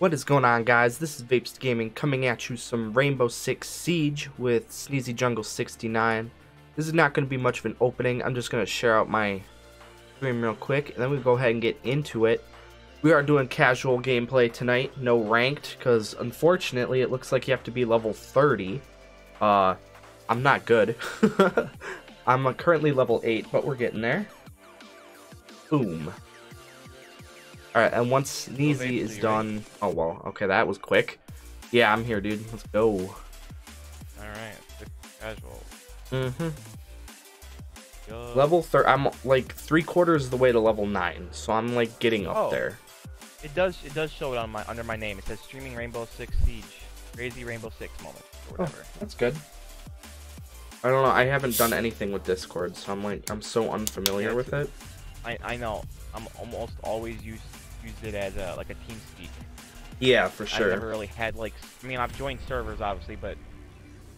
What is going on guys? This is Vapes Gaming coming at you some Rainbow Six Siege with Sneezy Jungle 69. This is not going to be much of an opening. I'm just going to share out my stream real quick and then we go ahead and get into it. We are doing casual gameplay tonight, no ranked, because unfortunately it looks like you have to be level 30. Uh, I'm not good. I'm currently level 8, but we're getting there. Boom. Alright, and once Sneezy is done... Oh, well, okay, that was quick. Yeah, I'm here, dude. Let's go. Alright, casual. Mm-hmm. Go. Level 3... I'm, like, three quarters of the way to level 9, so I'm, like, getting up Oh. there. It does it does show it on my under my name. It says streaming Rainbow Six Siege. Crazy Rainbow Six moment or Oh, that's good. I don't know, I haven't done anything with Discord, so I'm, like, I'm so unfamiliar Yeah, with it. I I know. I'm almost always used used it as a like a team speak. Yeah, for sure. I've never really had like I mean I've joined servers obviously, but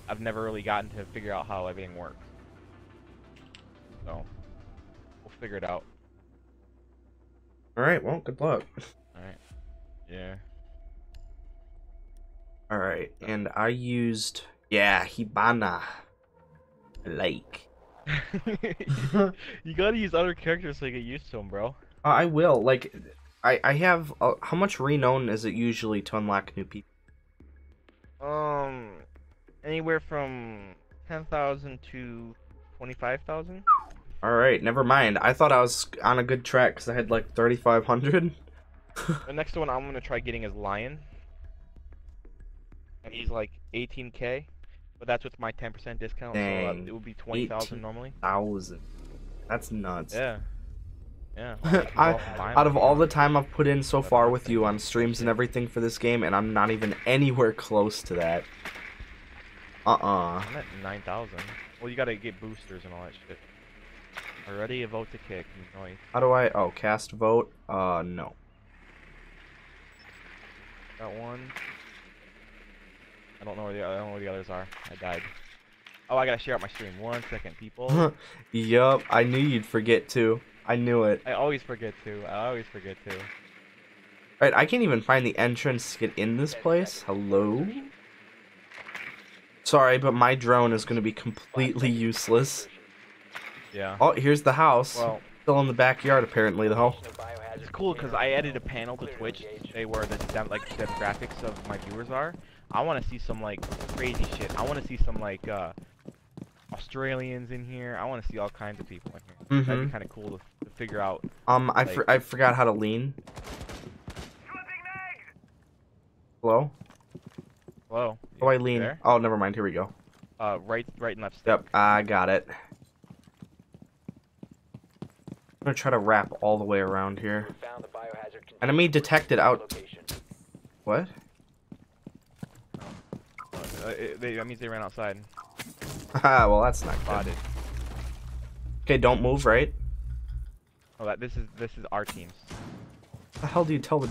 I've never really gotten to figure out how everything works. So we'll figure it out. Alright, well, good luck. Alright. Yeah. Alright, and I used... Yeah, Hibana. Like. you gotta use other characters so you get used to them, bro. I will. Like, I I have. Uh, how much renown is it usually to unlock new people? Um, anywhere from ten thousand to twenty-five thousand. All right, never mind. I thought I was on a good track because I had like thirty five hundred. The next one I'm gonna try getting is Lion, and he's like eighteen k, but that's with my ten percent discount, so uh, it would be twenty 18. normally. Thousand. That's nuts. Yeah. Yeah. well, you can I, go off and buy 'em out of all the time I've put in so far with you on streams and everything for this game, and I'm not even anywhere close to that. Uh uh I'm at nine thousand. Well, you gotta get boosters and all that shit. Already a vote to kick. Nice. How do I? Oh, cast vote. Uh, no. Got one. I don't know where the I don't know where the others are. I died. Oh, I gotta share out my stream. One second, people. yup, I knew you'd forget to. I knew it. I always forget to. I always forget to. Right, I can't even find the entrance to get in this place. Hello? Sorry, but my drone is going to be completely useless. Yeah. Oh, here's the house. Well, Still in the backyard, apparently, though. it's cool because I added a panel to Twitch to say where the dem- like the graphics of my viewers are. I want to see some like crazy shit. I want to see some like uh Australians in here. I want to see all kinds of people in here. That'd Mhm. be kind of cool to, to figure out. Um, I, for- I forgot how to lean. Hello? Hello. How do I lean? There? Oh, never mind. Here we go. Uh, right, right and left stick. Yep, I got it. I'm gonna try to wrap all the way around here. Enemy detected out. What? Uh, it, they, that means they ran outside. Haha, well, that's not good. Okay, don't move, right? Oh, that this is this is our team. the hell do you tell the...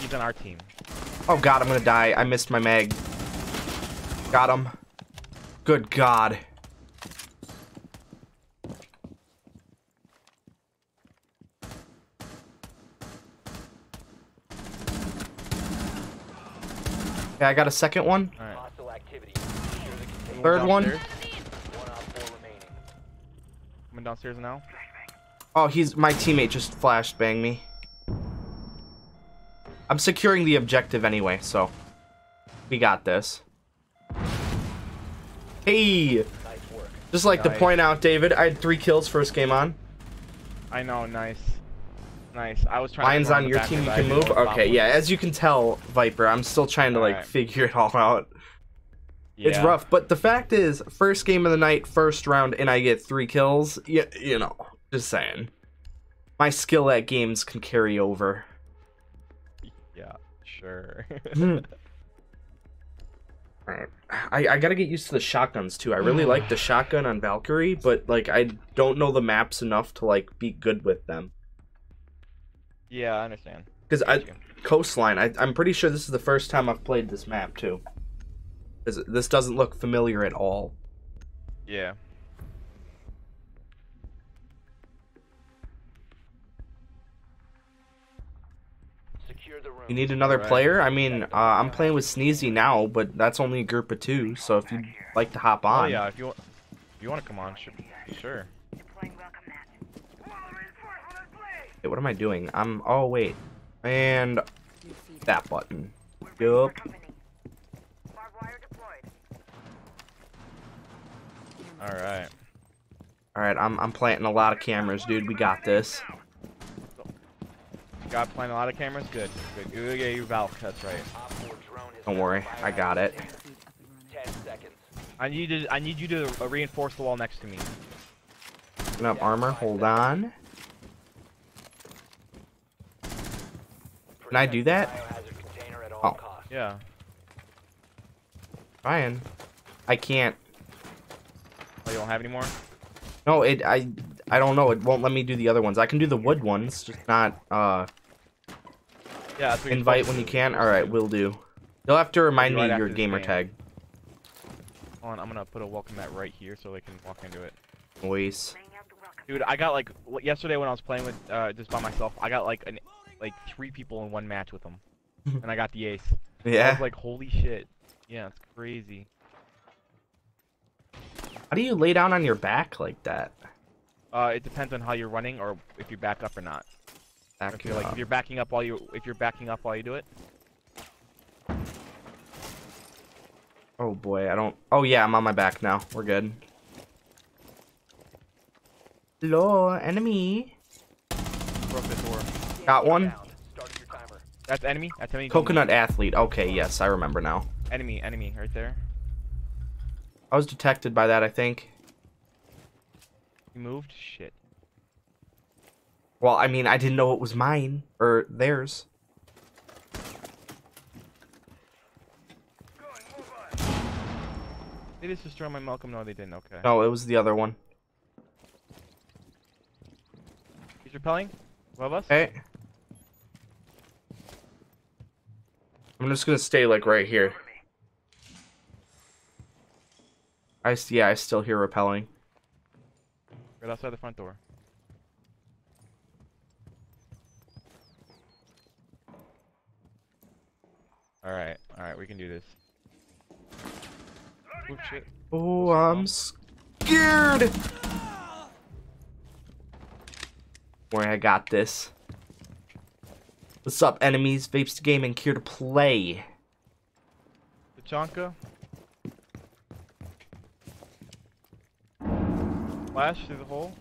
He's on our team. Oh god, I'm gonna die. I missed my mag. Got him. Good god. Okay, I got a second one. All right. Third one. Downstairs. Coming downstairs now. Oh, he's my teammate just flash banged me. I'm securing the objective anyway, so we got this. Hey, Nice work. just like to point out, David, I had three kills first game on. I know, nice, nice. I was trying. Lions to on your team, you can move. Okay, yeah, as you can tell, Viper, I'm still trying to like Alright. figure it all out. It's rough, but the fact is, first game of the night, first round, and I get three kills. Yeah, you know, just saying. My skill at games can carry over. Yeah, sure. Hmm. Alright. I, I gotta get used to the shotguns too. I really like the shotgun on Valkyrie, but like I don't know the maps enough to like be good with them. yeah, I understand. Because I coastline, I, I'm pretty sure this is the first time I've played this map too. 'Cause this doesn't look familiar at all. Yeah. You need another Alright. player? I mean, uh, I'm playing with Sneezy now, but that's only a group of two. So if you'd like to hop Oh on, yeah, if you want, if you want to come on, sure. sure. Wait, what am I doing? I'm. Oh wait, and that button. Yup. All right. All right, I'm I'm planting a lot of cameras, dude. We got this. Got playing a lot of cameras. Good. Good. Good. Yeah, you Valk. That's right. Don't worry, I got it. I need to. I need you to uh, reinforce the wall next to me. Picking up armor. Hold on. Can I do that? Oh. Yeah. Ryan, I can't. Oh, you don't have any more? No, it. I. I don't know. It won't let me do the other ones. I can do the wood ones, just not uh Yeah. Invite when you can. All right, we'll do. You'll have to remind Right me your gamer game. tag. Hold on, I'm gonna put a welcome mat right here so they can walk into it. Voice. Dude, I got like yesterday when I was playing with uh, just by myself, I got like an like three people in one match with them, and I got the ace. I Yeah. was like, holy shit. Yeah, it's crazy. How do you lay down on your back like that? Uh, it depends on how you're running or if you back up or not. Back If you're like up. if you're backing up while you if you're backing up while you do it. Oh boy, I don't. Oh yeah, I'm on my back now. We're good. Hello, enemy. Broke the door. Got one. That's enemy. That's enemy. Coconut athlete. Okay, yes, I remember now. Enemy. Enemy. Right there. I was detected by that, I think. You moved. Shit. Well, I mean, I didn't know it was mine or theirs. They just destroyed my Malcolm. No, they didn't. Okay. No, it was the other one. He's repelling. Above us. Okay. I'm just gonna stay like right here. I s- yeah, I still hear repelling. Right outside the front door. Alright, alright, we can do this. Oh shit. Oh, I'm scared. Where I got this. What's up, enemies? Vapes Gaming here to play. Tachanka. Flash through the hole.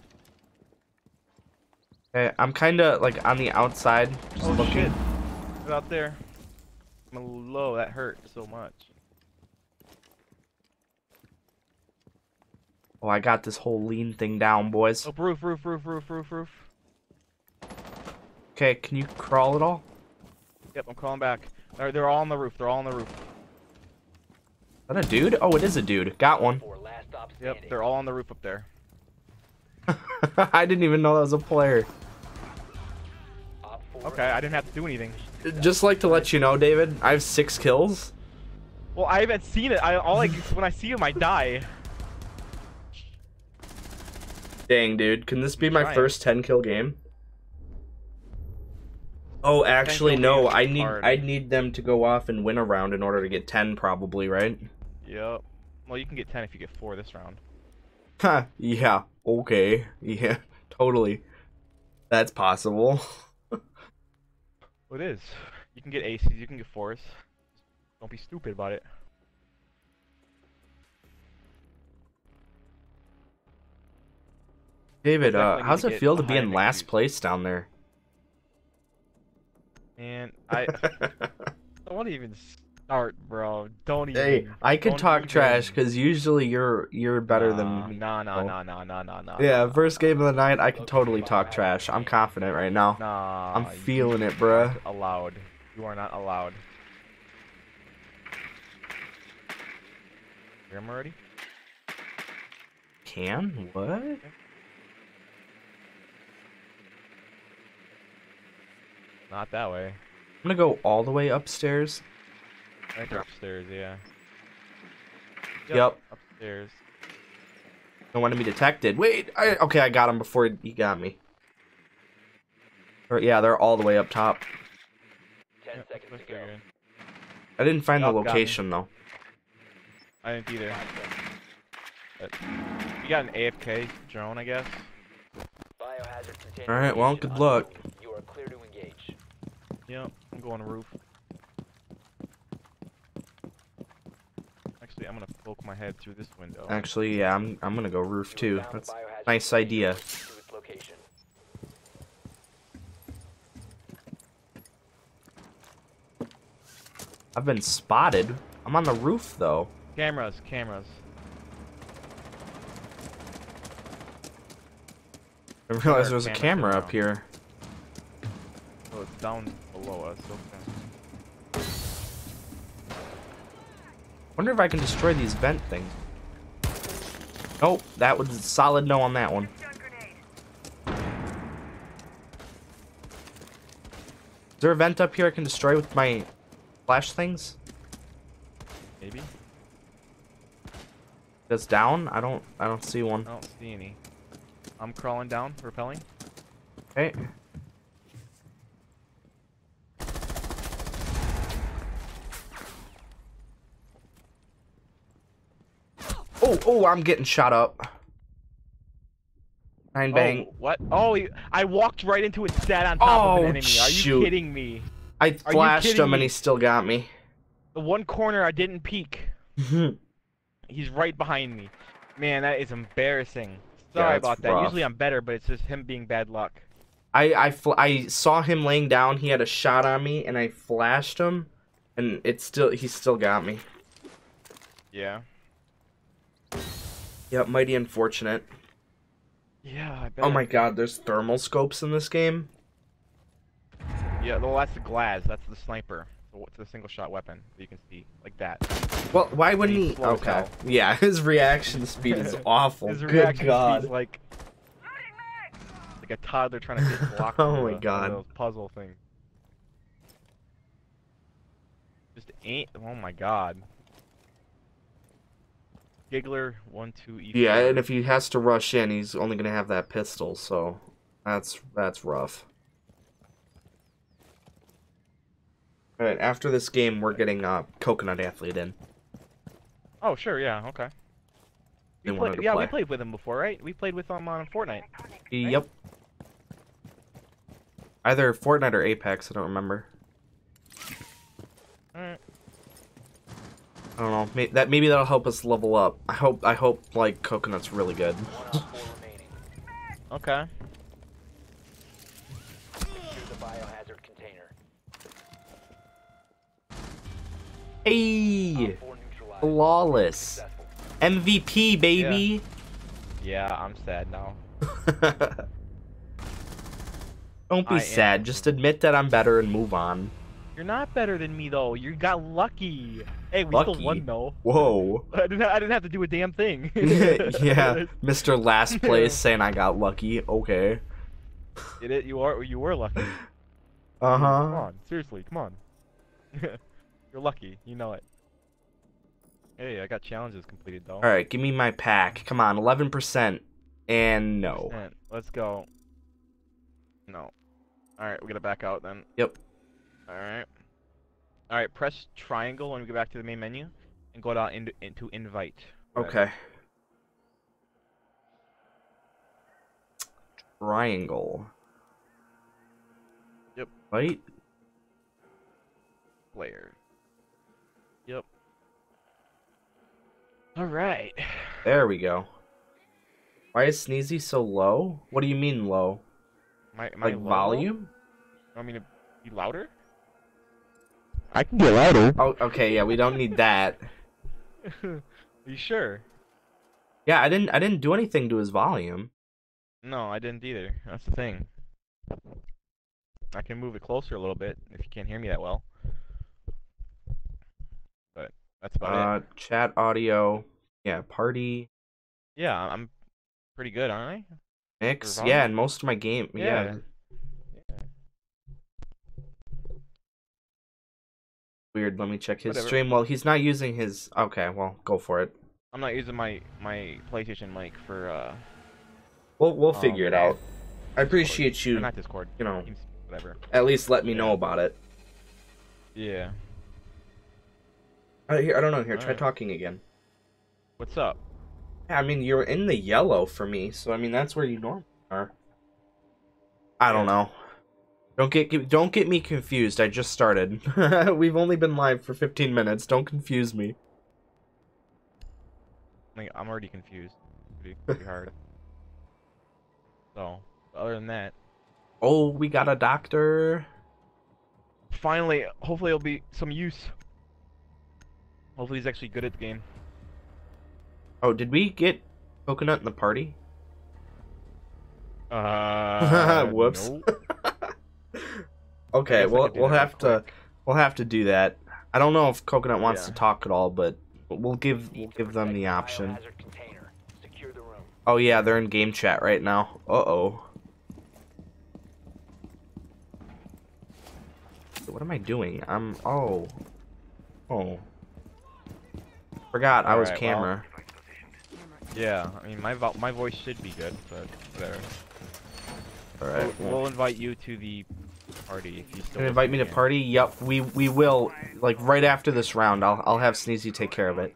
Okay, I'm kind of like on the outside, just Oh looking. shit. Get out there. I'm low, that hurt so much. Oh, I got this whole lean thing down, boys. Oh, roof, roof, roof, roof, roof, roof. Okay, can you crawl at all? Yep, I'm crawling back. They're, they're all on the roof, they're all on the roof. Is that a dude? Oh, it is a dude. Got one. Yep, they're all on the roof up there. I didn't even know that was a player. Okay, I didn't have to do anything. Just like to let you know, David, I have six kills. Well, I haven't seen it. I all like when I see him, I die. Dang, dude. Can this be my Trying. first 10 kill game? Oh, actually, no. I need hard. I need them to go off and win a round in order to get 10, probably, right? Yep. Well, you can get 10 if you get 4 this round. Huh. Yeah. Okay. Yeah. Totally. That's possible. Well, it is. You can get aces, you can get 4s. Don't be stupid about it. David, uh, how's it feel to be in last place down there? And I, I don't want to even start, bro. Don't even. hey, I could talk even- trash because usually you're you're better Nah, than me. Nah, nah, nah, nah, nah, nah, nah. Yeah, nah, first game of the night, I can totally talk trash. I'm confident right now. Nah. I'm feeling it, bruh. Allowed. You are not allowed. Hear him already? Can? What? I'm Not that way. I'm gonna go all the way upstairs. I think they're upstairs, yeah. Yep. Upstairs. Don't want to be detected. Wait, I, okay, I got him before he got me. Or, yeah, they're all the way up top. I figured. I didn't find the Nope, got me. location though. I didn't either. But you got an AFK drone, I guess. Biohazard Alright, well, good luck. You are clear to engage. Yep, I'm going to roof. Actually, I'm gonna poke my head through this window. Actually, yeah, I'm I'm gonna go roof too. That's nice idea. Proceed to its location. I've been spotted. I'm on the roof though. Cameras, cameras. I realized there was a camera camera up here. Oh, it's down below us. Okay. Wonder if I can destroy these vent things. Nope, that was a solid no on that one. Is there a vent up here I can destroy with my flash things? Maybe. That's down? I don't I don't see one. I don't see any. I'm crawling down, repelling. Okay. Oh, oh, I'm getting shot up. Nine oh, bang. Oh, what? Oh, he, I walked right into it, sat on top of Oh, an enemy. Are you shoot. kidding me? I flashed him and he still got me. The one corner I didn't peek. Mm-hmm. He's right behind me. Man, that is embarrassing. Sorry it's about that. rough. Usually I'm better, but it's just him being bad luck. I I I saw him laying down. He had a shot on me, and I flashed him, and it still he still got me. Yeah. Yep, mighty unfortunate. Yeah, I bet. Oh my god, there's thermal scopes in this game. Yeah, well, that's the glass. That's the sniper. So It's a single shot weapon that you can see like that. Well, why wouldn't he? slow Okay, yeah, his reaction speed is awful. His Good reaction god. speed's like like a toddler trying to get blocked. Oh my a- God. Puzzle thing. Just ain't. Oh my god. Giggler one two E. Yeah, and if he has to rush in, he's only gonna have that pistol, so that's that's rough. All right, after this game, we're getting uh, coconut athlete in. Oh sure, yeah, okay. We played, yeah, play. we played with him before, right? We played with him on Fortnite. Yep. Either Fortnite or Apex, I don't remember. Alright. I don't know. May- that maybe that'll help us level up. I hope. I hope like coconut's really good. One on four remaining. Okay. Secure the biohazard container. Hey, Op four neutralized. flawless MVP baby. Yeah, I'm sad now. don't be I am- sad. Just admit that I'm better and move on. You're not better than me though. You got lucky. Hey, we Lucky? still won though. Whoa. I didn't. I didn't have to do a damn thing. yeah, Mr. Last Place saying I got lucky. Okay. It, it, you are. You were lucky. Uh huh. Come on, seriously, come on. You're lucky. You know it. Hey, I got challenges completed though. All right, give me my pack. Come on, 11%. And no. Percent. Let's go. No. All right, we gotta back out then. Yep. All right. All right. Press triangle when we go back to the main menu, and go down into, into invite. Right. Okay. Triangle. Yep. Right? Player. Yep. All right. There we go. Why is Sneezy so low? What do you mean low? My my Like volume? I mean, to be louder? I can get louder. Oh, okay, yeah, we don't need that. Are you sure? Yeah, I didn't I didn't do anything to his volume. No, I didn't either. That's the thing. I can move it closer a little bit if you can't hear me that well. But that's about Uh it. chat audio. Yeah, party Yeah, I'm pretty good, aren't I? mix. Yeah, and most of my game. Yeah. Yeah. Yeah. Weird. Let me check his Whatever. stream. Well, he's not using his Okay, well, go for it. I'm not using my my PlayStation mic for uh. We'll we'll Oh, figure it out. I appreciate Or you, not Discord. you know, whatever. at least let me know about it. Yeah. I, here, I don't know. Here, try Alright. talking again. What's up? Yeah, I mean, you're in the yellow for me, so I mean that's where you normally are. I don't know. Don't get don't get me confused. I just started. We've only been live for 15 minutes. Don't confuse me. I'm already confused. Pretty, pretty hard. So, other than that, Oh, we got a doctor. finally, hopefully it'll be some use. Hopefully he's actually good at the game. Oh, did we get coconut in the party? Uh, Whoops. Nope. Okay, I we'll we'll that real have to quick. we'll have to do that. I don't know if coconut wants Yeah. to talk at all, but we'll give we'll give them the option. biohazard container. Secure the room. Oh yeah, they're in game chat right now. Uh oh. What am I doing? I'm oh oh. Forgot I was Alright, well. camera. Yeah, I mean my vo- my voice should be good, but whatever. All right. We'll, we'll invite you to the party if you still. Can invite me to party? Yup, we we will. Like right after this round, I'll I'll have Sneezy take care of it.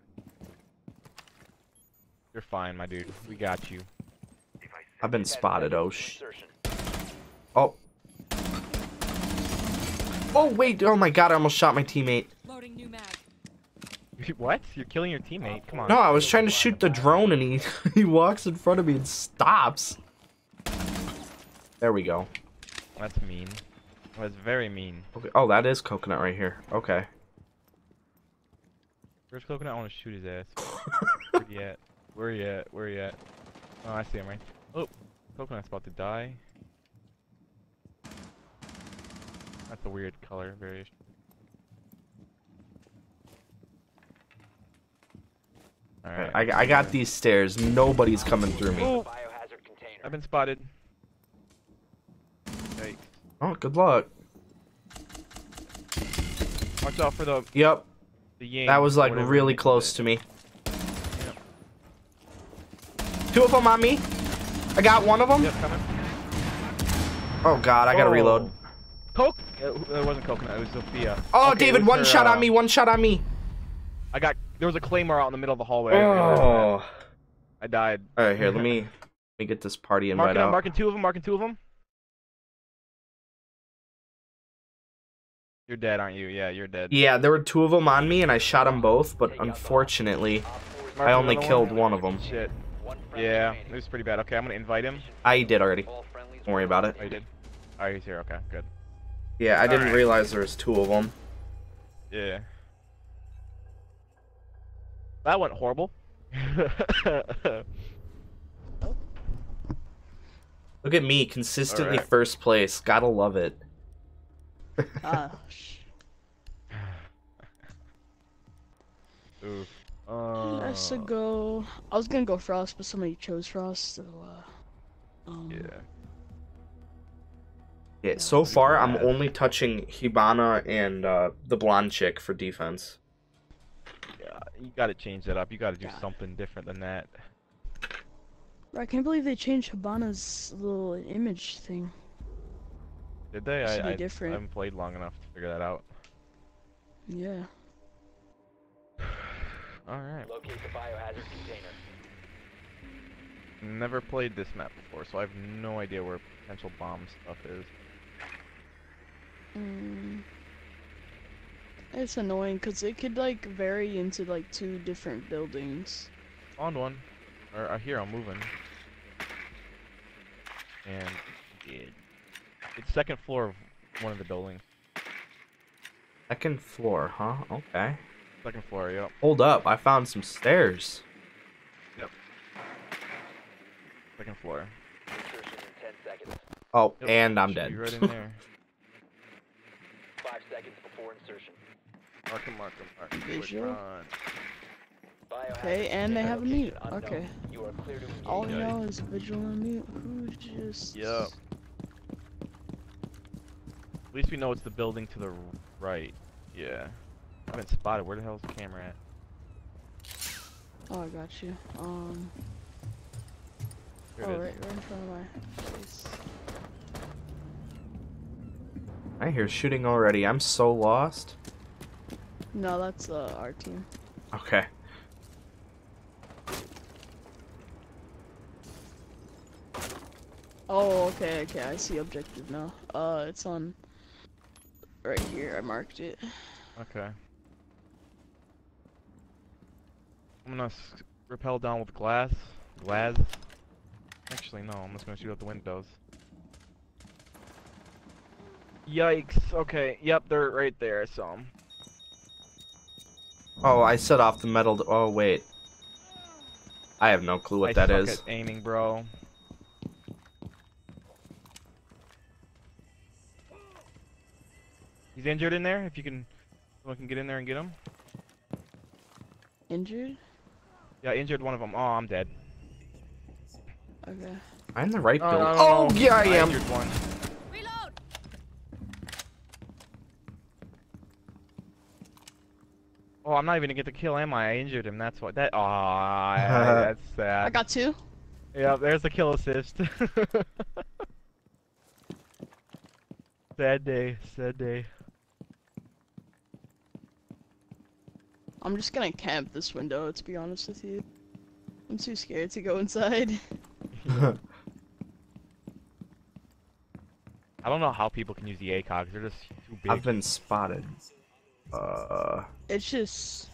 You're fine, my dude. We got you. I've been spotted. Oh sh. Oh. Oh wait! Oh my god! I almost shot my teammate. Loading new mag. what? You're killing your teammate? Come on. No, I was trying to shoot the drone and he he walks in front of me and stops. There we go. That's mean. That's very mean. Okay. Oh, that is coconut right here. Okay. Where's Coconut? I want to shoot his ass. Where he at? Where he at? Where he at? Oh, I see him right. Oh, Coconut's about to die. That's a weird color variation. Alright. I I got these stairs. Nobody's coming through me. Oh, I've been spotted. Yikes. Oh, good luck. Watch out for the Yep. the yang. That was like really close to me. Two of them on me. I got one of them. Yep, coming. Oh god, I gotta Oh. reload. Coke. Uh, It wasn't Coconut. It was Sophia. Oh, Okay, David, one her, shot uh, on me. One shot on me. I got. There was a claymore out in the middle of the hallway. I didn't realize that. Oh. I died. All right, here. Let me let me get this party invite Marking, I'm marking two of them. Marking two of them. You're dead, aren't you? Yeah, you're dead. Yeah, there were two of them on me, and I shot them both. But Take out the unfortunately, Op four is I only killed one of them. Shit. Yeah, remaining. it was pretty bad. Okay, I'm gonna invite him. I did already. Don't worry about it. Oh, you did. Oh, he's here. Okay, good. Yeah, I didn't Alright. realize there was two of them. Yeah. That went horrible. Look at me, consistently Alright. first place. Gotta love it. Sh- Oof. Uh, I should go. I was gonna go Frost, but somebody chose Frost, so uh, um, Yeah. Yeah, so far I'm only touching Hibana and uh, the blonde chick for defense. Yeah, you gotta change that up. You gotta do God. something different than that. I can't believe they changed Hibana's little image thing. Did they? It I, be I, I haven't played long enough to figure that out. Yeah. Alright. Locate the biohazard container. Never played this map before, so I have no idea where potential bomb stuff is. Mm. It's annoying because it could like vary into like two different buildings. Found one. Or uh, here, I'm moving. And it, it's second floor of one of the buildings. Second floor, huh? Okay. Second floor, yep. Hold up, I found some stairs. Yep. Second floor. Insertion in 10 seconds. Oh, Yep, and I'm should dead. Be right in there. 5 seconds before insertion. Mark him, mark him, mark him. Visual. Which one? Okay, and they have a mute. Okay. You are clear to engage. All I Yeah. know is Vigil and mute. Who just? Yup. At least we know it's the building to the right. Yeah. I haven't spotted. Where the hell's the camera at? Oh, I got you. Um. Here Oh, it right, right in front of my face. I hear shooting already. I'm so lost. No, that's uh, our team. Okay. Oh, okay, okay. I see objective now. Uh, it's on right here. I marked it. Okay. I'm gonna s- repel down with glass. Glass. Actually, no. I'm just gonna shoot out the windows. Yikes. Okay. Yep, they're right there. I saw them. Oh, I set off the metal. d- oh wait. I have no clue what that is. I that suck is. At aiming, bro. He's injured in there. If you can, someone can get in there and get him. Injured? Yeah, injured one of them. Oh, I'm dead. Okay. Am I in the right Oh, building? no, no, oh yeah, I am. injured one. Oh, I'm not even gonna get the kill, am I? I injured him. That's what. That. Aw, that's sad. I got two. Yeah, there's the kill assist. sad day. Sad day. I'm just gonna camp this window, to be honest with you. I'm too scared to go inside. I don't know how people can use the ACOGs. They're just too big. I've been spotted. Uh, It's just.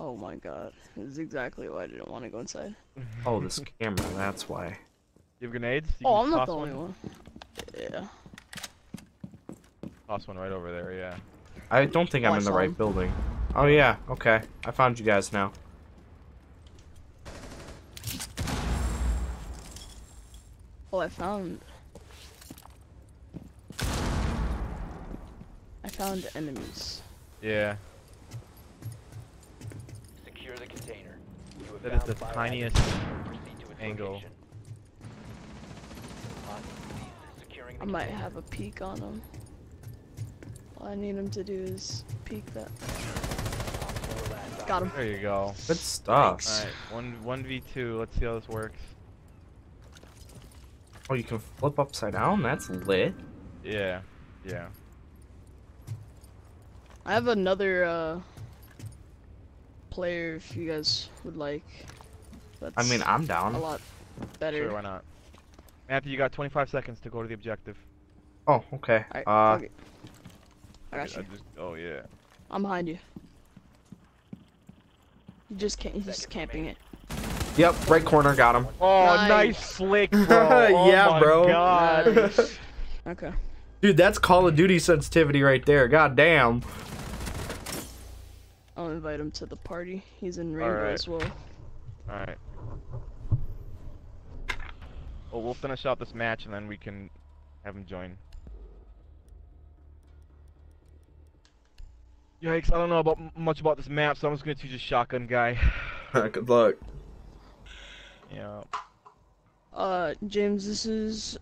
Oh my god. This is exactly why I didn't want to go inside. oh, this camera. That's why. You have grenades? You Oh, I'm not the only one? one. Yeah. Toss one right over there. Yeah. I don't think I'm in the right building. Oh yeah. Okay. I found you guys now. Oh, I found. I found enemies. Yeah. Secure the container. You have That is the tiniest container. Proceed to its angle. location. Hostiles securing the I might have a peek on them. All I need him to do is peek that. Got him. There you go. Good stuff. All right. One one v two. Let's see how this works. Oh, you can flip upside down. That's lit. Yeah. Yeah. I have another uh, player if you guys would like. That's I mean, I'm down. a lot better. Sure. Why not? Matthew, you got 25 seconds to go to the objective. Oh, okay. Alright, Uh, fuck it. I got you. just, oh yeah. I'm behind you. You just can't. He's just camping it. yep. Right corner. Got him. Oh, Nice. nice flick, bro. Oh Yeah, my bro. God. Nice. Okay. Dude, that's Call of Duty sensitivity right there. God damn. I'll invite him to the party. He's in Rainbow Alright. as well. All right. Well, we'll finish out this match and then we can have him join. Yikes! I don't know about much about this map, so I'm just gonna choose a shotgun guy. Good luck. yeah. Uh, James, this is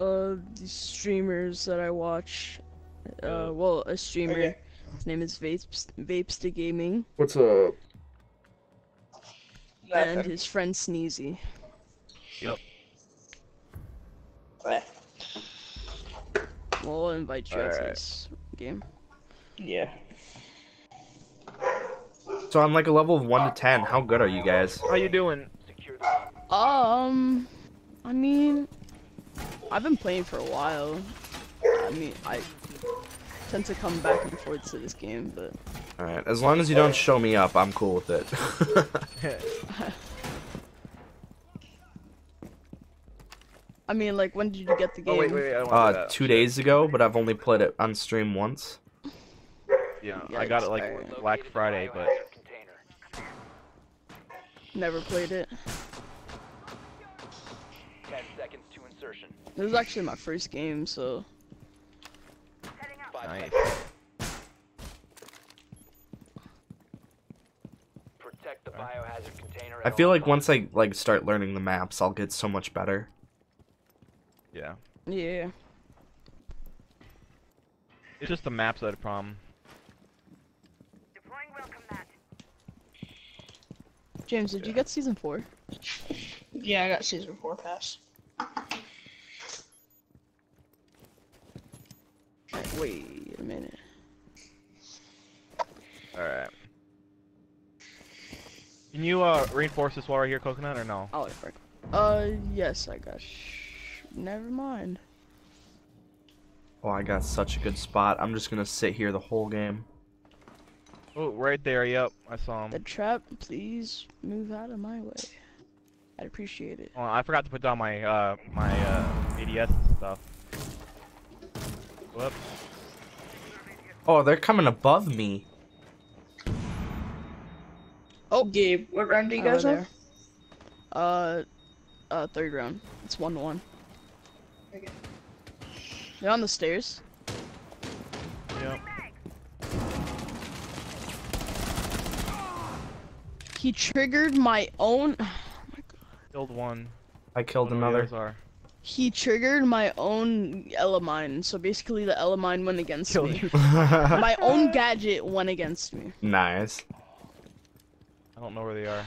uh the streamers that I watch. Uh, well, a streamer. Okay. His name is Vapes Vapesta Gaming, What's up? and his friend Sneezy. Yep. Well, I'll invite you out to Alright. this game. Yeah. So I'm like a level of one to ten. How good are you guys? How you doing? Um, I mean, I've been playing for a while. I mean, I tend to come back and forth to this game, but All right. As long as you don't show me up, I'm cool with it. I mean, like, when did you get the game? Oh wait, wait, wait! I don't uh, two days ago, but I've only played it on stream once. Yeah, I got it like Black Friday, but biohazard container. Never played it. Ten seconds to insertion. This was actually my first game, so nice. Protect the biohazard container. I feel like once I like start learning the maps, I'll get so much better. Yeah. yeah. It's just the maps that are the problem. James, did you get season four? Yeah, I got season four pass. Alright, wait a minute. Alright. Can you uh reinforce this wall right here, Coconut, or no? Oh, frick. Uh, yes, I got. Sh- Never mind. Oh, I got such a good spot. I'm just gonna sit here the whole game. Oh, right there. Yep, I saw him. The trap, please move out of my way. I'd appreciate it. Oh, I forgot to put down my uh my uh ADS stuff. Whoops. Oh, they're coming above me. Oh, Gabe, what round do you guys there. have? Uh, uh, third round. It's one to one. Okay. They're on the stairs. He triggered my own. Oh killed one. I killed Wonder where the another. He triggered my own Ela mine. So basically, the Ela mine went against Killed me. my own gadget went against me. nice. I don't know where they are.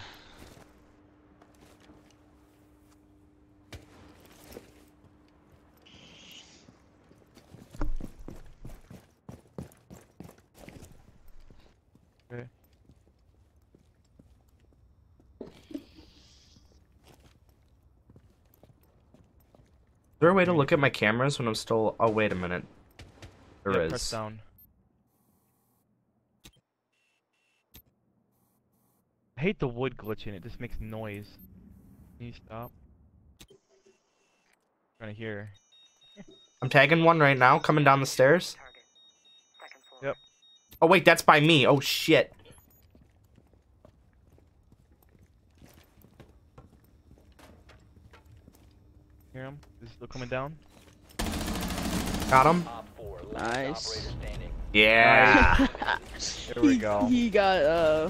There a way to look at my cameras when I'm still? Oh, wait a minute. There Yep, is. press down. I hate the wood glitching. It just makes noise. Can you stop? I'm trying to hear. I'm tagging one right now, coming down the stairs. Yep. Oh wait, that's by me. Oh shit. Hear him? Is he still coming down? Got him. Op 4, last Nice. standing. Yeah. There we he, go. He got uh.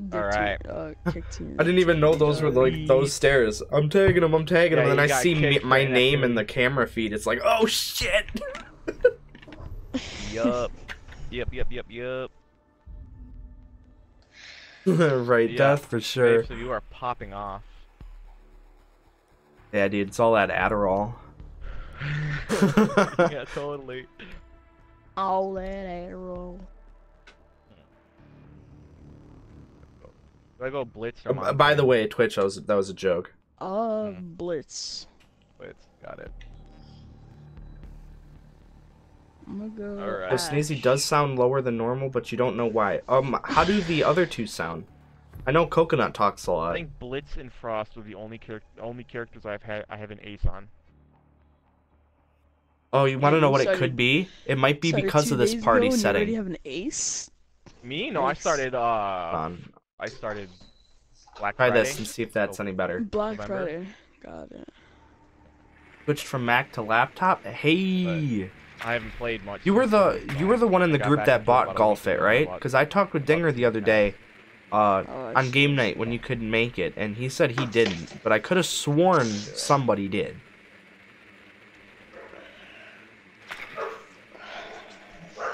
dipped to- Alright. Uh, kicked I didn't even know those were like those stairs. I'm tagging him. I'm tagging Yeah, them, and then I see me, kicked my right name in the camera feed. It's like, oh shit. yup. Yep, yep, yep, yep. right, Yeah. death for sure. Babe, so you are popping off. Yeah, dude, it's all that Adderall. yeah, totally. All that arrow. Do I go blitz or Uh, By the way, Twitch, that was, that was a joke. Uh, Hmm. Blitz. Blitz, got it. I'm gonna go. Alright. So Ash. Sneezy does sound lower than normal, but you don't know why. Um, how do the other two sound? I know Coconut talks a lot. I think Blitz and Frost were the only char- only characters I've had I have an ace on. Oh, you want to know what it could be? It might be because of this party ago and you already have an ace. Me? No, I started uh On. I started Black Try Friday. this and see if that's so- any better. Black November. Friday. Got it. Switched from Mac to laptop. Hey, I haven't played much. you were the you were the one in the group that into it about bought a Golf It, right? Because I talked with Dinger the other day, uh, Oh, on I game night when you couldn't make it, and he said he didn't, but I could have sworn somebody did.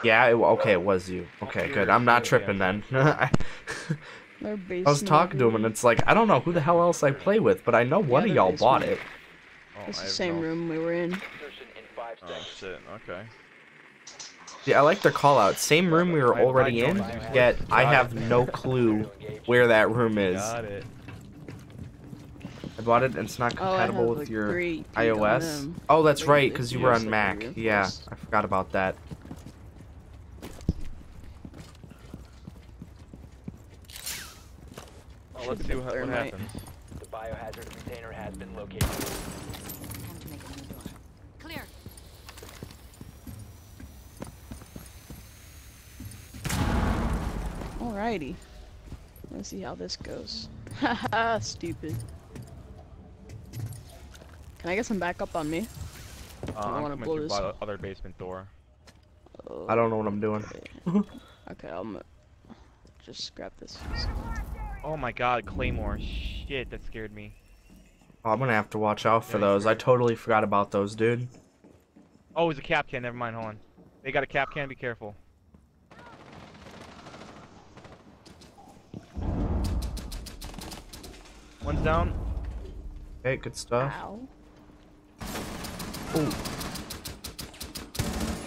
Yeah, it, okay, it was you. Okay, good. I'm not tripping then. I was talking to him, and it's like I don't know who the hell else I play with, but I know one of y'all bought it. Oh, It's the same room we were in. Insertion in 5 Oh shit. Okay. Yeah, I like their call out. Same room we were I- I already in, yet I have no clue where that room is. I bought it and it's not Oh, compatible have with your great peek on iOS. Oh, that's right, because you were on Mac. Yeah. I forgot about that. Well, let's see what, what happens. The biohazard container has been located. Time to make a new door. Clear. Alrighty. Let's see how this goes. Haha, stupid. Can I get some backup on me? Uh, I I'm wanna coming blow through this- the other basement door. Oh, I don't know what I'm doing. Okay, I'm just grab this. Oh my god, Claymore. Shit, that scared me. Oh, I'm gonna have to watch out for Yeah, those. I totally forgot about those, dude. Oh, it's a Kapkan. Never mind. Hold on. They got a Kapkan. Be careful. One's down. Okay, good stuff. Ow.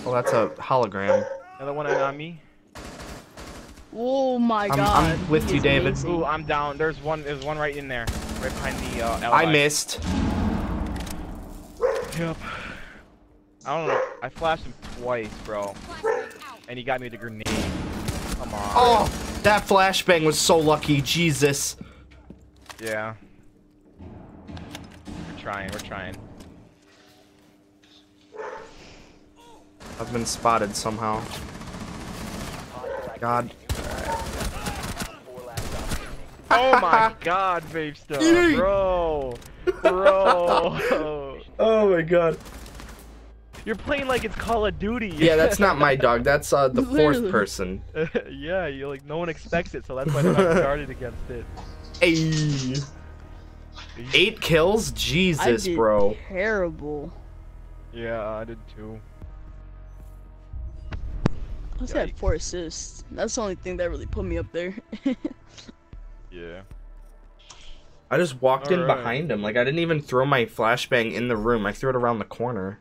Oh, that's a hologram. Another one on me. Oh my I'm- god. I'm with he you, David. amazing. Ooh, I'm down. There's one. There's one right in there, right behind the. Uh, I missed. Yep. I don't know. I flashed him twice, bro, and he got me the grenade. Come on. Oh, that flashbang was so lucky. Jesus. Yeah. We're trying. We're trying. I've been spotted somehow. God. Four last options. Oh my God, Vapesta, bro, bro. Oh my god. You're playing like it's Call of Duty. Yeah, that's not my dog. That's uh, the fourth person. yeah, you like no one expects it, so that's why they're not guarded against it. Hey. Eight kills? I Jesus, did bro. terrible. Yeah, I did too. I also had four assists. That's the only thing that really put me up there. Yeah. I just walked in Alright. behind him. Like, I didn't even throw my flashbang in the room. I threw it around the corner.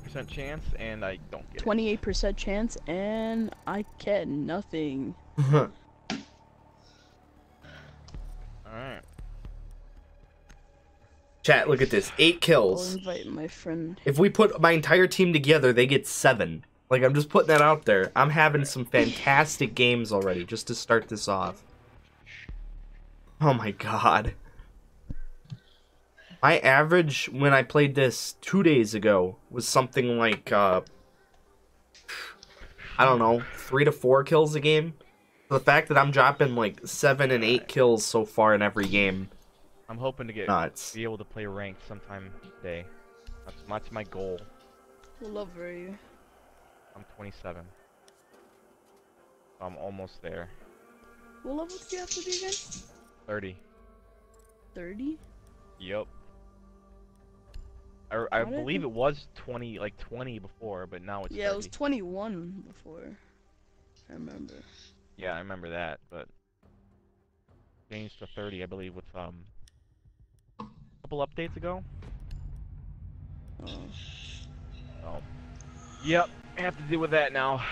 24% chance, and I don't get 28% chance, and I get nothing. Alright. Chat, look at this. Eight kills. I'll invite my friend. If we put my entire team together, they get seven. Like, I'm just putting that out there. I'm having some fantastic games already just to start this off. Oh my god. My average when I played this two days ago was something like, uh, I don't know, three to four kills a game. The fact that I'm dropping like seven and eight kills so far in every game, I'm hoping to get nuts. be able to play ranked sometime today. That's that's my goal. What level are you? I'm 27. I'm almost there. What level do you have to be again? 30. 30? Yep. I, I How did I believe it was 20, like 20 before, but now it's Yeah, it was 21 before. I remember. Yeah, I remember that, but changed to 30, I believe, with um a couple updates ago. Oh. Oh. Yep, I have to deal with that now.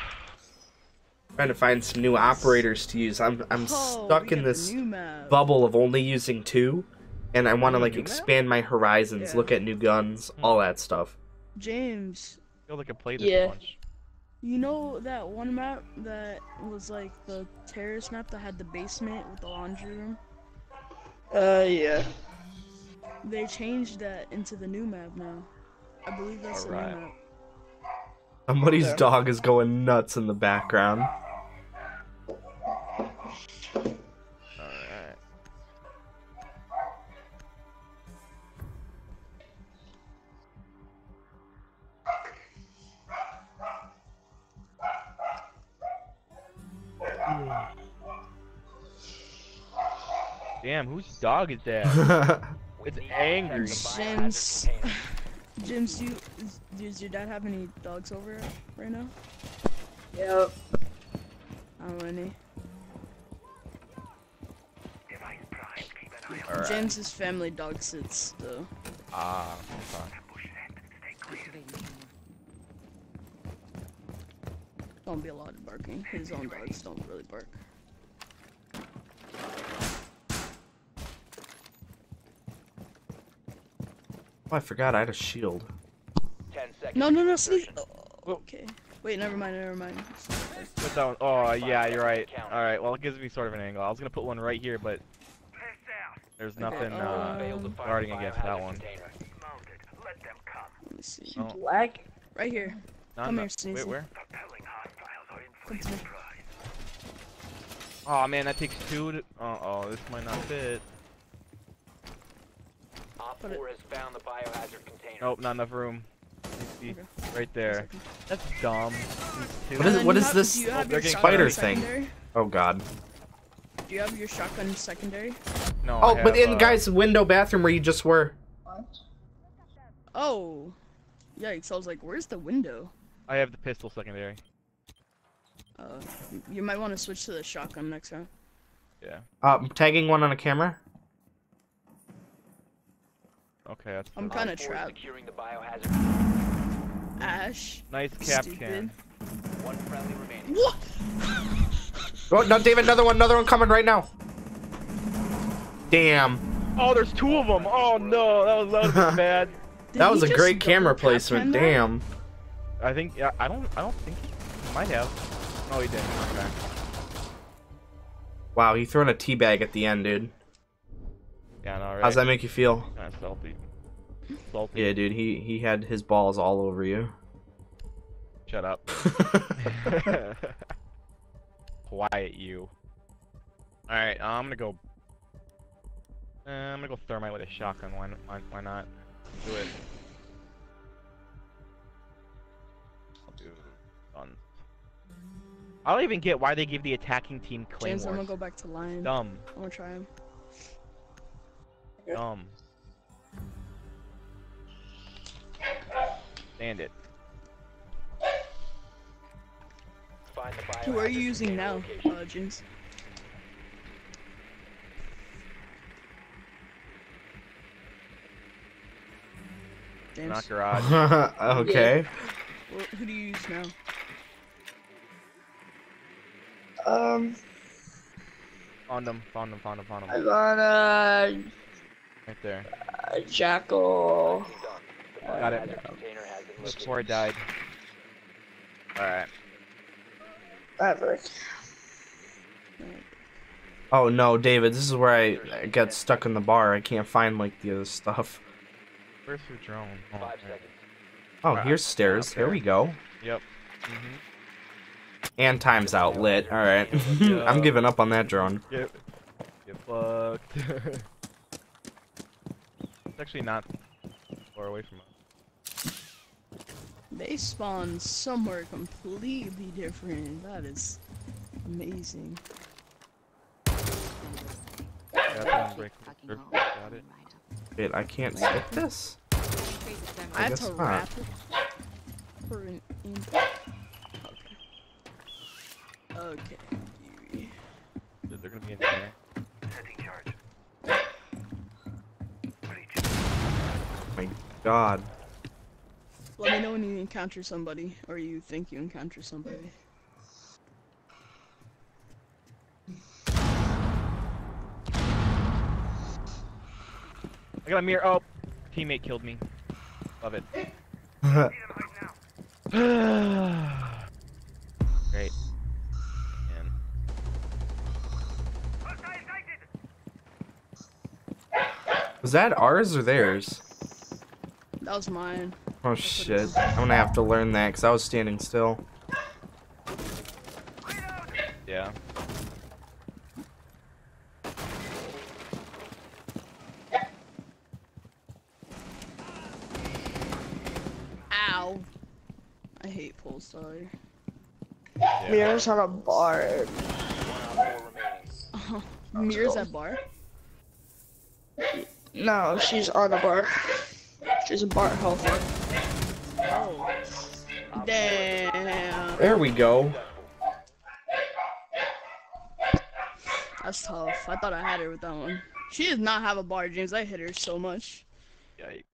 Trying to find some new operators to use. I'm I'm Oh, stuck in this bubble of only using two, and I want to like expand my horizons, Yeah. look at new guns, Hmm. all that stuff. James, I feel like I played this Yeah. bunch. you know that one map that was like the terrace map that had the basement with the laundry room? Uh, yeah. They changed that into the new map now. I believe that's the Alright. new map. Somebody's Okay. dog is going nuts in the background. Damn, whose dog is that? It's angry. James, James, do you, does your dad have any dogs over right now? Yep. How many? Alright. James's family dog sits though. Ah, fuck. Don't be a lot of barking. His own dogs don't really bark. I forgot I had a shield. Ten seconds. No, no, no, Insertion. sleep. Oh, okay. Wait, never mind, never mind. Put that one. Oh, yeah, you're right. Alright, well, it gives me sort of an angle. I was gonna put one right here, but there's nothing uh, Failed to Um, find guarding against that biohazard one. container. Let me see. Oh. Black? Right here. No, Come no. here, Sneezy. Wait, where? Come to me. Oh man, that takes two to. Uh oh, this might not fit. Op Put it- 4 has found the biohazard container. Nope, not enough room. Okay. right there. That's dumb. These two. What is- And then what you is have- this do Oh, have they're your getting shotgun spider thing? secondary? Oh god. Do you have your shotgun secondary? No. Oh, I but in uh, guys' window bathroom where you just were. What? Oh. Yikes, I was like, where's the window? I have the pistol secondary. Uh, you might want to switch to the shotgun next round. Yeah. Uh, I'm tagging one on a camera. Okay, that's. I'm perfect. kind of Op 4 is trapped. securing the biohazard. Ash. Nice cap Stupid. can. One friendly remaining. What? Oh no, David, another one, another one coming right now. Damn. Oh, there's two of them. Oh no, that was that was bad. That was a great camera placement. Damn. I think yeah, I don't I don't think he might have. Oh, he didn't. Okay. Wow, he throwing a teabag at the end, dude. Yeah, no, right. How's that make you feel? Kind of salty. Salty. Yeah, dude, he he had his balls all over you. Shut up. Quiet you. Alright, I'm gonna go. Uh, I'm gonna go thermite with a shotgun. Why, why, why not? Do it. I'll do guns. I don't even get why they give the attacking team James, I'm gonna go back to Lion. Dumb. I'm gonna try him. Dumb. Stand it. Find the Who are you using now, location. uh, James? James, Not garage. okay. wh- who do you use now? Um, Found him. Found him. Found him. Found him. I'm on a, Right there. a jackal. Got it. biohazard container has been Just before I died. Alright. Maverick. Oh no, David, this is where I, I get stuck in the bar. I can't find like the other stuff. Where's your drone? Oh, Five seconds. Oh, Right. here's stairs. Up There here. we go. Yep. Mm-hmm. And time's out lit. All right. I'm giving up on that drone. Get, get fucked. it's actually not far away from us. They spawn somewhere completely different. That is amazing. Yeah, break. Got it. Wait, I can't skip this. I, have to wrap it for an in. Okay. Okay. They're gonna be in there. God. Let me know when you encounter somebody, or you think you encounter somebody. I got a mirror. Oh, teammate killed me. Love it. Great. Man. Was that ours or theirs? That was mine. Oh shit. I'm gonna have to learn that because I was standing still. Yeah. Ow. I hate Polestar. yeah. Mira's on a bar. One op four remaining. Mirrors at bar? No, she's on a bar. She's a bar helper. Oh. Damn. There we go. That's tough. I thought I had her with that one. She does not have a bar, James. I hit her so much. Yikes.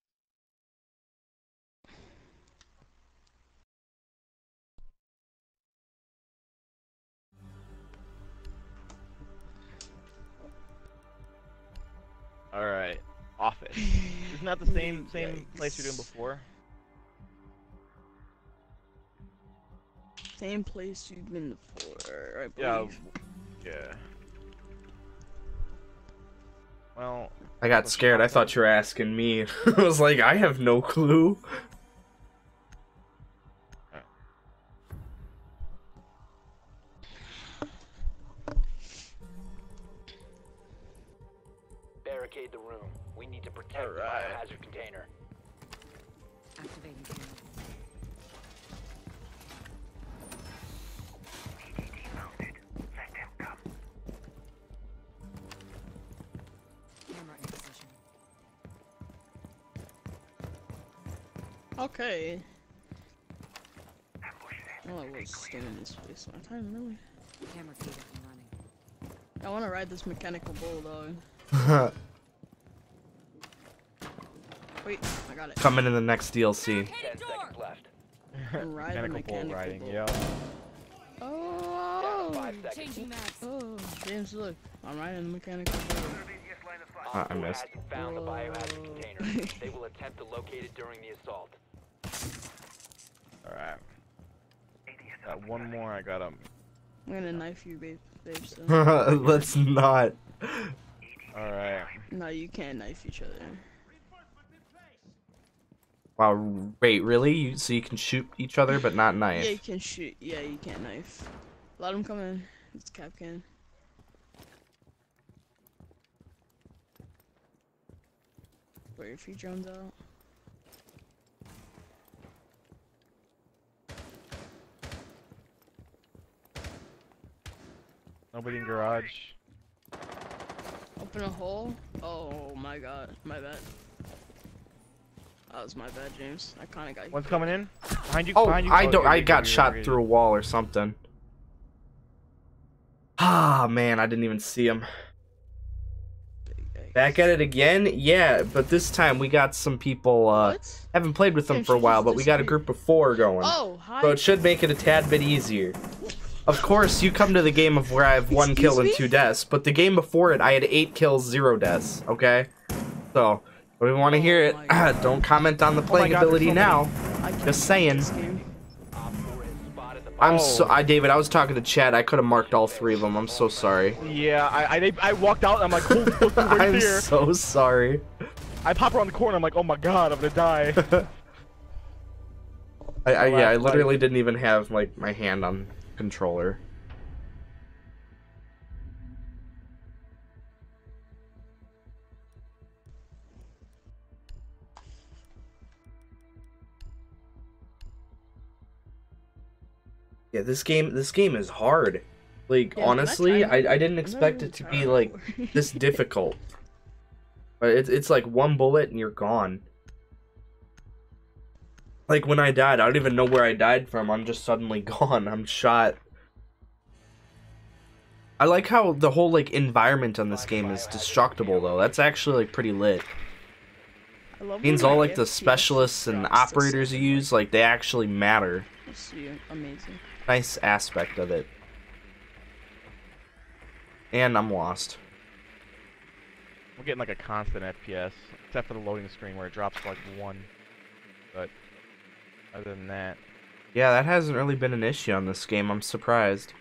All right, office. Isn't the mm, same same place you're doing before? Same place you've been before, I Yeah. Yeah. Well, I got scared. I thought you were asking me. I was like, I have no clue. We need to protect Alright. the biohazard container. Activating camera. Camera in position. Okay. Oh, I was staying in this place one time, really. Camera feed up and running. I want to ride this mechanical bulldog. Wait, I got it. Coming in the next DLC. Ten seconds left. Ride mechanical bull riding. bull. Yeah. Oh, to five seconds. Changing maps. oh, James, look, I'm riding the mechanical bull. Uh, I Op four missed. hasn't found the biohazard container. They will attempt to locate it during the assault. All right. Got one more. I got him. I'm gonna knife you, babe. babe so. Let's not. All right. no, you can't knife each other. Wow, wait, really? You, so you can shoot each other but not knife? Yeah, you can shoot. Yeah, you can't knife. Let him come in. It's Kapkan. Where your feet drones out. Nobody in garage. Open a hole. Oh my god, my bad. That was my bad, James. I kinda got One's coming in. Behind you. Oh, behind you. I Oh, don't. I got shot you're through a wall or something. Ah, man, I didn't even see him. Back at it again? Yeah, but this time we got some people. Uh, What? haven't played with them James, for a while, but we got a group of four going. Oh, hi. So it should make it a tad bit easier. Of course, you come to the game of where I have one kill and Excuse two deaths, but the game before it, I had eight kills, zero deaths. Okay, so you want to hear Oh it, my don't comment on the oh my playing God, ability so now. Just saying. this game. Op four has spotted the I'm Oh. so, I David, I was talking to Chad. I could have marked all three of them. I'm so sorry. Yeah, I, I I walked out. and I'm like, fuck, right I'm there. so sorry. I pop around the corner. I'm like, oh my god, I'm gonna die. I, I yeah, I literally didn't even have like my hand on controller. Yeah, this game this game is hard. Like Yeah, honestly, I, I didn't expect it to be like this difficult. But it's it's like one bullet and you're gone. Like when I died, I don't even know where I died from. I'm just suddenly gone. I'm shot. I like how the whole like environment on this game is destructible though. That's actually like pretty lit. I love means all like the specialists and operators you use like they actually matter. Amazing. Nice aspect of it. And I'm lost. We're getting like a constant FPS, except for the loading screen where it drops to like one. But other than that, Yeah, that hasn't really been an issue on this game. I'm surprised.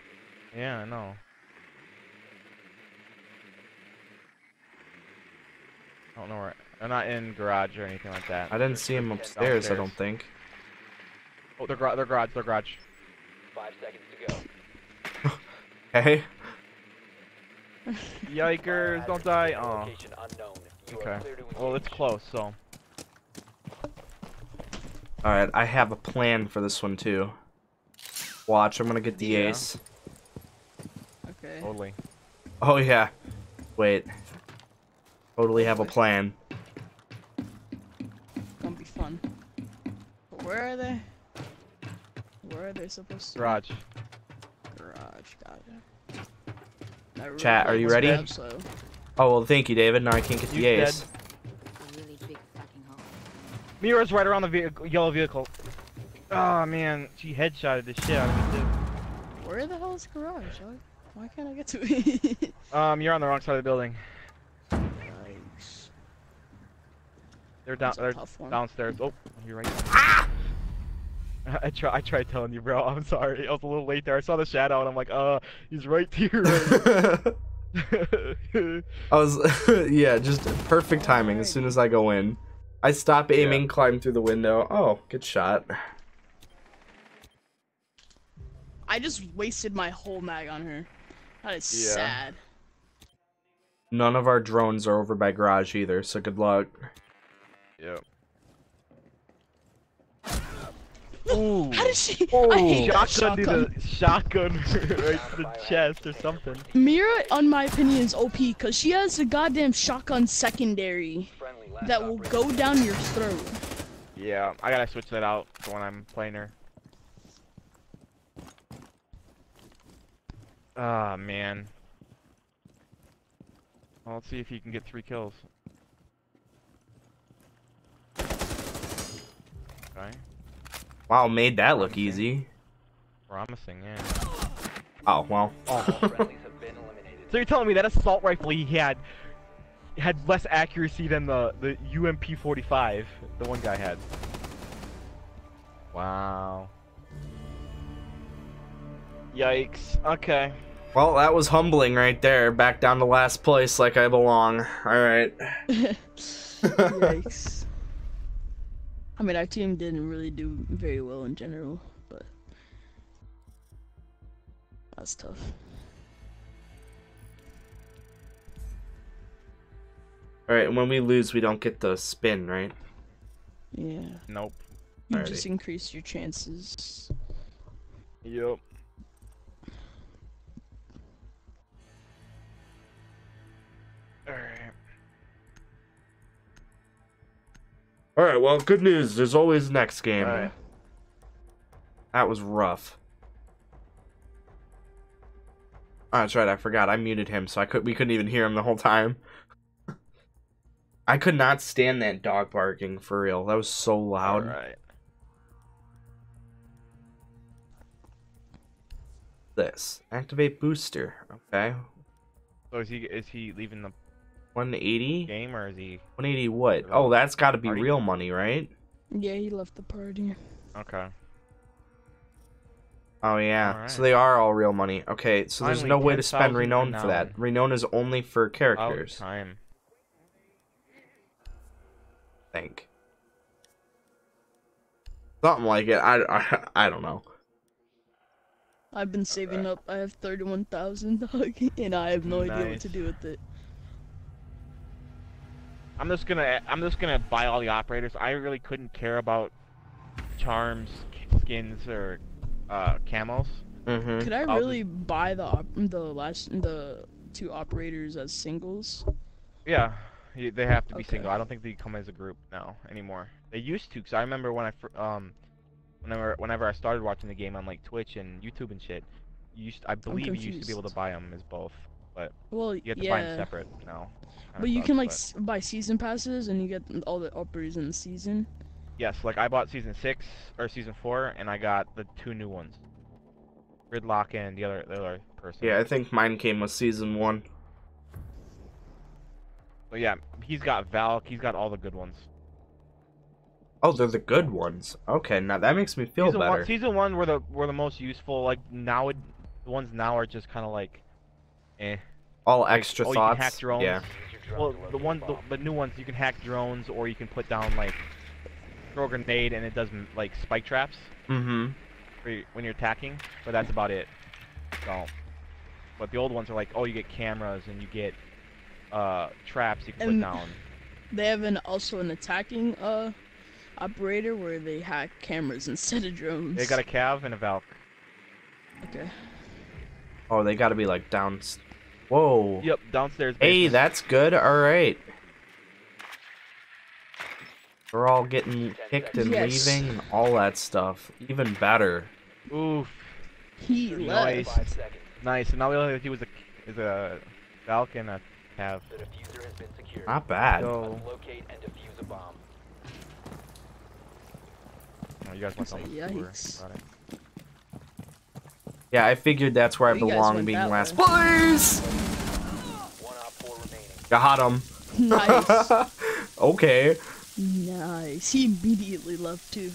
yeah, I know. I don't know where. They're not in garage or anything like that. I didn't see him upstairs, I don't think. Oh, they're, gra- they're garage. They're garage. Five seconds to go. Hey. Yikers! Don't die. Oh. Location unknown. You are Okay. Well, it's close, so. Alright, I have a plan for this one too. Watch, I'm gonna get the Yeah. ace. Okay. Totally. Oh yeah. Wait. Totally have a plan. Gonna be fun. But where are they? Where are they supposed to? Garage. Garage. Gotcha. I really Chat, are you ready? map, so- Oh well, thank you, David. Now I can't get the You ace. dead. A really big. Mira's right around the vehicle, yellow vehicle. Oh man, she headshotted the shit out of me Where the hell is the garage? Why, why can't I get to it? Um, you're on the wrong side of the building. Yikes. They're down. They're downstairs. Oh, you're right. I try. I tried telling you, bro. I'm sorry. I was a little late there. I saw the shadow, and I'm like, uh, he's right here. I was, yeah, just perfect timing. As soon as I go in, I stop aiming, climb through the window. Oh, good shot. I just wasted my whole mag on her. That is Yeah. sad. None of our drones are over by garage either, so good luck. yep. Ooh. How did she? Oh, I hate that shotgun to shotgun. the shotgun right to the chest or something. Mira, on my opinion, is OP because she has a goddamn shotgun secondary that will go down your throat. Yeah, I gotta switch that out for when I'm playing her. Ah man. Well, let's see if he can get three kills. Okay. Wow, made that look easy. Promising, yeah. Oh well. All friendlies have been eliminated. So you're telling me that assault rifle he had had less accuracy than the the UMP 45 the one guy had. Wow. Yikes. Okay. Well, that was humbling right there. Back down to last place like I belong. Alright. Yikes. I mean, our team didn't really do very well in general, but that's tough. Alright, and when we lose, we don't get the spin, right? Yeah, Nope. you Alrighty. just increase your chances. Yep. Alright. Alright, well, good news. There's always next game. That was rough. Oh, that's right. I forgot. I muted him, so I could we couldn't even hear him the whole time. I could not stand that dog barking for real. That was so loud. Alright. This activate booster. Okay, So is he is he leaving the 180. game or is he 180 what? Oh, that's got to be Party. real money, right? Yeah, he left the party. okay? Oh yeah. Alright. So they are all real money. Okay, so there's Finally, no way to spend renown for that. Renown is only for About characters. time. I think. Something like it. I, I, I don't know. I've been saving up. I have thirty-one thousand, and I have no idea what to do with it. I'm just gonna I'm just gonna buy all the operators. I really couldn't care about charms, skins, or uh, camos. Mm-hmm. Could I I'll really buy the op- the last the two operators as singles? Yeah, they have to be Okay. single. I don't think they come as a group now anymore. They used to, cause I remember when I fir- um, whenever whenever I started watching the game on like Twitch and YouTube and shit, you used I believe you used to be able to buy them as both. Well, You have to yeah, buy them separate now. But you sucks, can like but- s- buy season passes and you get all the operators in the season. Yes, like I bought season six or season four, and I got the two new ones. Gridlock and the other the other person. Yeah, I think mine came with season one. But yeah, he's got Valk. He's got all the good ones. Oh, they're the good ones. Okay, now that makes me feel season better. one, season one were the were the most useful. Like now, it, the ones now are just kind of like, eh. All extra oh, you can thoughts. hack drones. Yeah. Use your drone Well, the locate one, the, the new ones, you can hack drones, or you can put down like throw a grenade and it does like spike traps Mm-hmm. you, when you're attacking. But that's about it. So, but the old ones are like, oh, you get cameras and you get uh traps you can put And- down. They have an also an attacking uh operator where they hack cameras instead of drones. They got a Cav and a Valk. okay. Oh, they got to be like down. S- Whoa. Yep, downstairs. Hey, that's good. All right. We're all getting kicked and Yes. leaving and all that stuff. Even better. Oof. He Nice. left. Five. Nice. And now we only have to do is a is a Valk and a Cav. The diffuser has been secured. Not bad. So locate and defuse a bomb. oh, you guys want something Yikes. about it? Yeah, I figured that's where I You belong, being last way. place. One op. Got him. Nice. okay. nice. He immediately left too.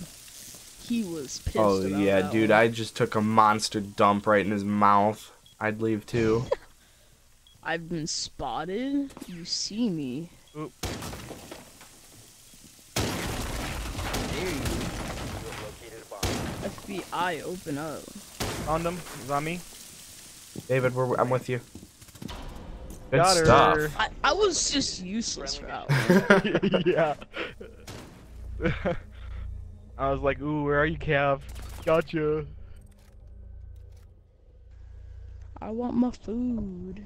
He was pissed. Oh about yeah, that dude, one. I just took a monster dump right in his mouth. I'd leave too. I've been spotted. You see me. Oop. There you. You have located a bomb. FBI, open up. Found them. He's on me. David, we're, I'm with you. Good Got her. I, I was just useless for that yeah. I was like, ooh, where are you, Cav? Gotcha. I want my food.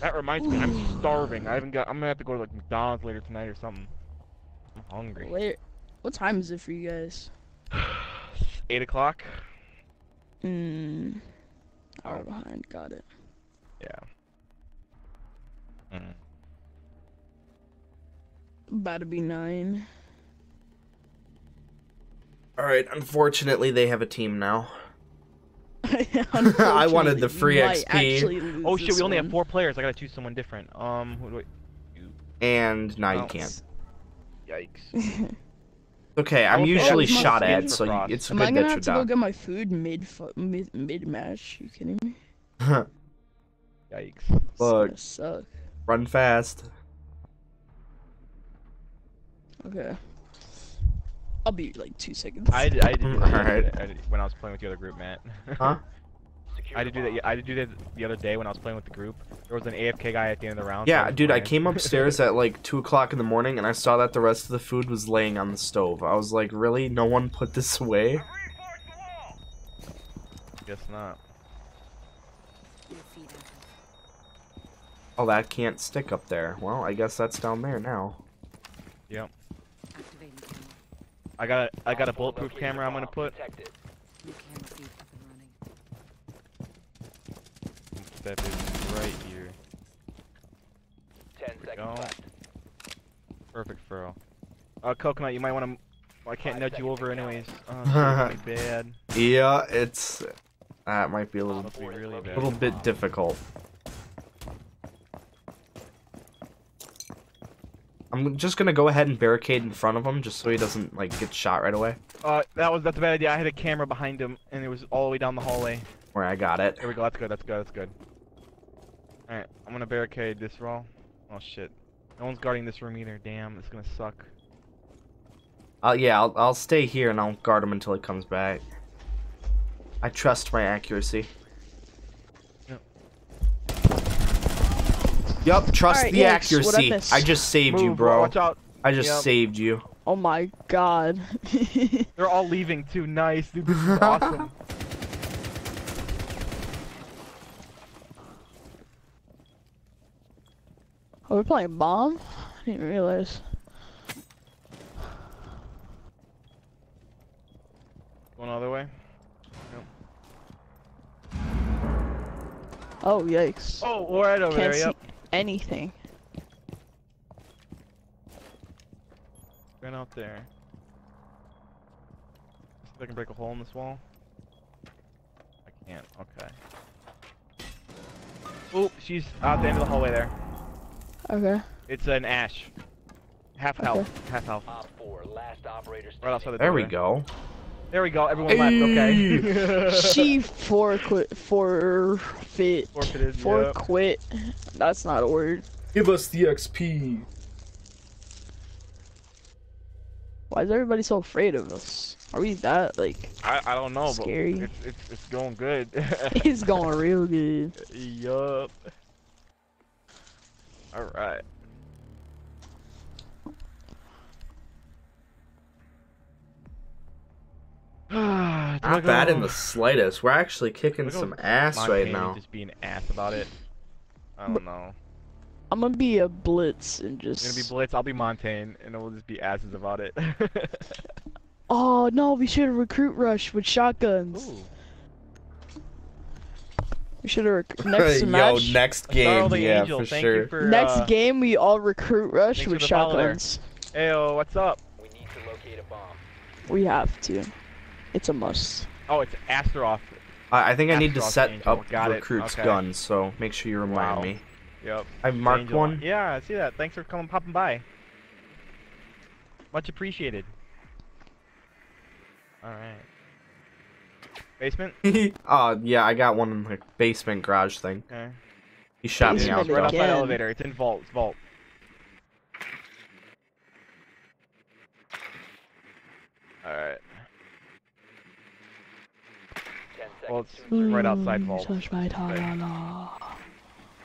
That reminds me, I'm starving. I haven't got. I'm gonna have to go to like McDonald's later tonight or something. I'm hungry. Wait, what time is it for you guys? Eight o'clock. Hmm. Hour Oh. behind. Got it. Yeah. Mm. About to be nine. All right. Unfortunately, they have a team now. I wanted the free XP. Oh shit, we only have four players. I gotta choose someone different. Um, who do I? And now you Oh. can't. Yikes. Okay, I'm Okay, usually that was my shot at, favorite so you, cross. it's Am good I gonna that have you to go get my food mid mid mid match? You kidding me? Yikes. It's Look. suck. Run fast. Okay. I'll be like two seconds. I did, I did do that Alright. I did- when I was playing with the other group, Matt. Huh? Secure I the did do that. bomb. I did do that the other day when I was playing with the group. There was an AFK guy at the end of the round. so Yeah, was dude, I came upstairs at like 2 o'clock in the morning and I saw that the rest of the food was laying on the stove. I was like, really? No one put this away? Guess not. Your feet out. Oh, that can't stick up there. Well, I guess that's down there now. Yep. I got a I got a bulletproof camera. I'm gonna put. Protect it. New camera feed up and running. Step is right here. Ten seconds left. Perfect throw. Uh, coconut, you might want to. I can't Five nudge you over anyways. Oh, shit, bad. Yeah, it's... That might be a little, be really bad. little bit difficult. I'm just gonna go ahead and barricade in front of him just so he doesn't, like, get shot right away. Uh, that was that's a bad idea. I had a camera behind him, and it was all the way down the hallway. Where I got it. There we go. That's good. That's good. That's good. All right, I'm gonna barricade this wall. Oh shit. No one's guarding this room either. Damn, it's gonna suck. Uh, yeah, I'll, I'll stay here and I'll guard him until he comes back. I trust my accuracy. Yep. Yup, trust Alright, the yikes, what'd I accuracy. I just saved you, bro. Watch out. I just Yep. saved you. oh my god. They're all leaving too. Nice, dude. This is awesome. Oh, we're playing bomb. I didn't realize. Going the way. Oh yikes. Oh, we're right over Can't there. see Yep. anything. Right out there. See if I can break a hole in this wall. I can't. Okay. Oh, she's out the end of the hallway there. Okay. It's an ash. Half health. Half health. Op four, last operator Right outside the There door we go. There we go. Everyone left. Okay. she for quit for fit Forfeited, for yep. quit. That's not a word. Give us the XP. Why is everybody so afraid of us? Are we that like? I, I don't know, Scary. but it's, it's it's going good. It's going real good. yup. All right. Not bad in the slightest. We're actually kicking some ass right now. Just being ass about it. I don't know. I'm gonna be a blitz and You're just. gonna be Blitz. I'll be Montaigne, and we'll just be asses about it. Oh no, we should have recruit rush with shotguns. Ooh. We should have rec- next Yo, next game, Starling yeah, Angel, for thank sure. You for, next uh, game we all recruit rush with for the follow there. shotguns. Ayo, what's up? We need to locate a bomb. We have to. It's a must. Oh, it's Astaroth. I, I think I need to set Angel. up Got recruits Okay. guns, so make sure you remind Wow. me. Yep. I marked Angel. one. Yeah, I see that. Thanks for coming, popping by. Much appreciated. All right. Basement. uh, yeah, I got one in the basement garage thing. Okay. He shot me Basement out Right though. outside Again. elevator. It's in vault. It's vault. All right. Well, it's right outside Mm, vault. touch.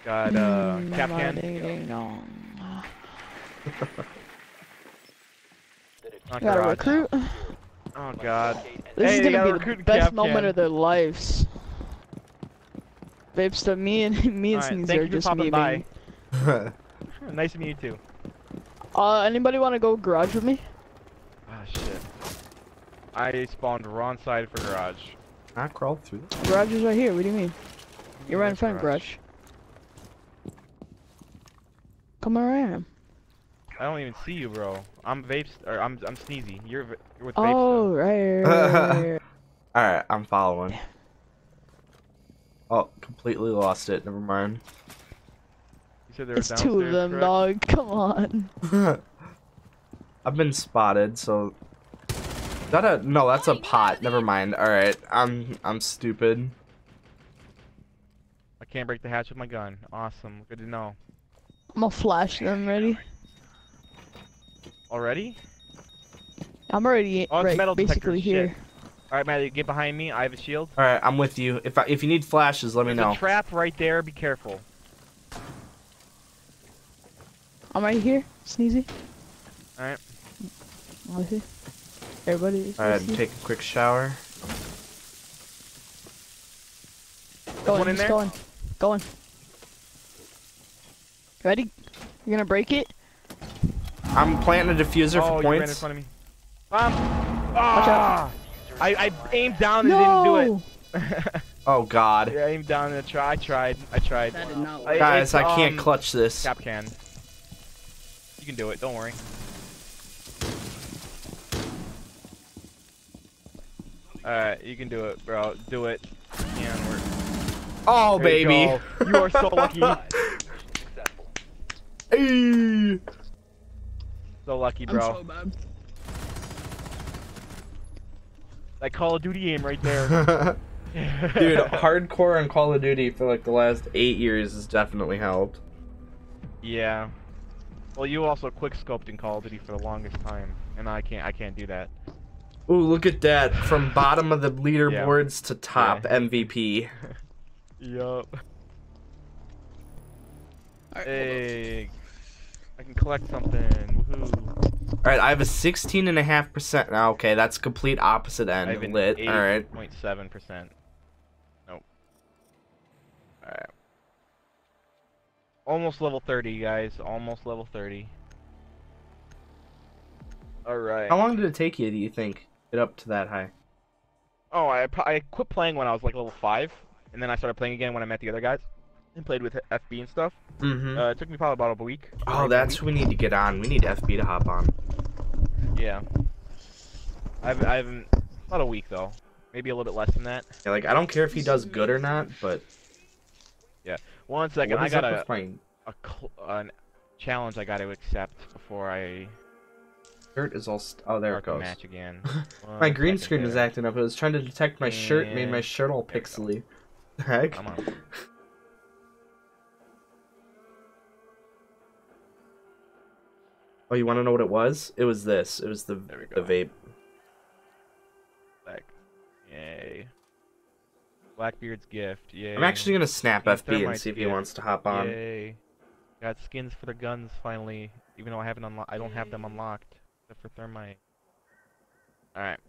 Got uh, Mm, Kapkan. ding-ding-dong. The diffuser Not We got a recruit. Oh God. This Hey, is gonna be the best moment Can. of their lives. Babes, to me and me and Alright, Sneezy are just popping memeing. by. nice to meet you too. Uh, anybody want to go garage with me? Ah shit. I spawned wrong side for garage. I crawled through. that. Garage is right here. What do you mean? You're right in front of garage. Come around. I don't even see you, bro. I'm vapes or I'm I'm sneezy. You're you're with vapes. Oh, though. right, right, right, right. Alright, I'm following. Oh, completely lost it. Never mind. You said there was It's two of them, correct? dog. Come on. I've been spotted, so Is that a no, that's a pot. Never mind. Alright, I'm I'm stupid. I can't break the hatch with my gun. Awesome. Good to know. I'm gonna flash them. Ready? Already? I'm already Oh, right, metal detector, basically shit. here. All right, Maddie, get behind me. I have a shield. Alright, I'm with you. If I, if you need flashes, let me There's know. a trap right there. Be careful. I'm right here. Sneezy. Alright. I'm right here. Everybody. Alright, take a quick shower. Go one in, in there? go in. Go in. Ready? You're gonna break it? I'm planting a diffuser oh, for you ran in front of me. Um. Watch Ah! I I aimed down and didn't do no! it. Oh god. yeah, I aimed down and I tried. I tried. I tried. That did not I- work. Guys, it's, I can't um, clutch this. Kapkan. You can do it. Don't worry. Alright, you can do it, bro. Do it. You can work. Oh There baby. go. You are so lucky. Successful. Hey. So lucky, I'm bro. so bad. That Call of Duty aim right there. Dude, hardcore on Call of Duty for like the last eight years has definitely helped. Yeah. Well, you also quick scoped in Call of Duty for the longest time, and I can't. I can't do that. Ooh, look at that. From bottom of the leaderboards to top Yeah. MVP. Yup. Alright, Hey, I can collect something. Woohoo! Alright, I have a 16.5% now. Ah, okay, that's complete opposite end. I end. have an Lit. Alright. 8.7 percent. Nope. All right. Almost level 30, guys. Almost level 30. All right. How long did it take you, do you think? Get up to that high. Oh, I I quit playing when I was like level five, and then I started playing again when I met the other guys and played with FB and stuff. Mm-hmm. Uh, it took me probably about a week. oh, that's who we need to get on. We need FB to hop on. Yeah. I've I haven't about a week though, maybe a little bit less than that. Yeah, like, I don't care if he does good or not, but Yeah. One second, I got a a an challenge I got to accept before I shirt is all... Oh, there it goes. match again. My green screen was acting up. It was trying to detect my shirt, made my shirt all there pixely. Heck? Oh, you want to know what it was? It was this. It was the There we the vape. Back. Yay. Blackbeard's gift. Yay. I'm actually gonna snap Team FB and see if he wants to hop on. Yay. Got skins for the guns finally, even though I haven't unlocked. I don't have them unlocked except for thermite. All right.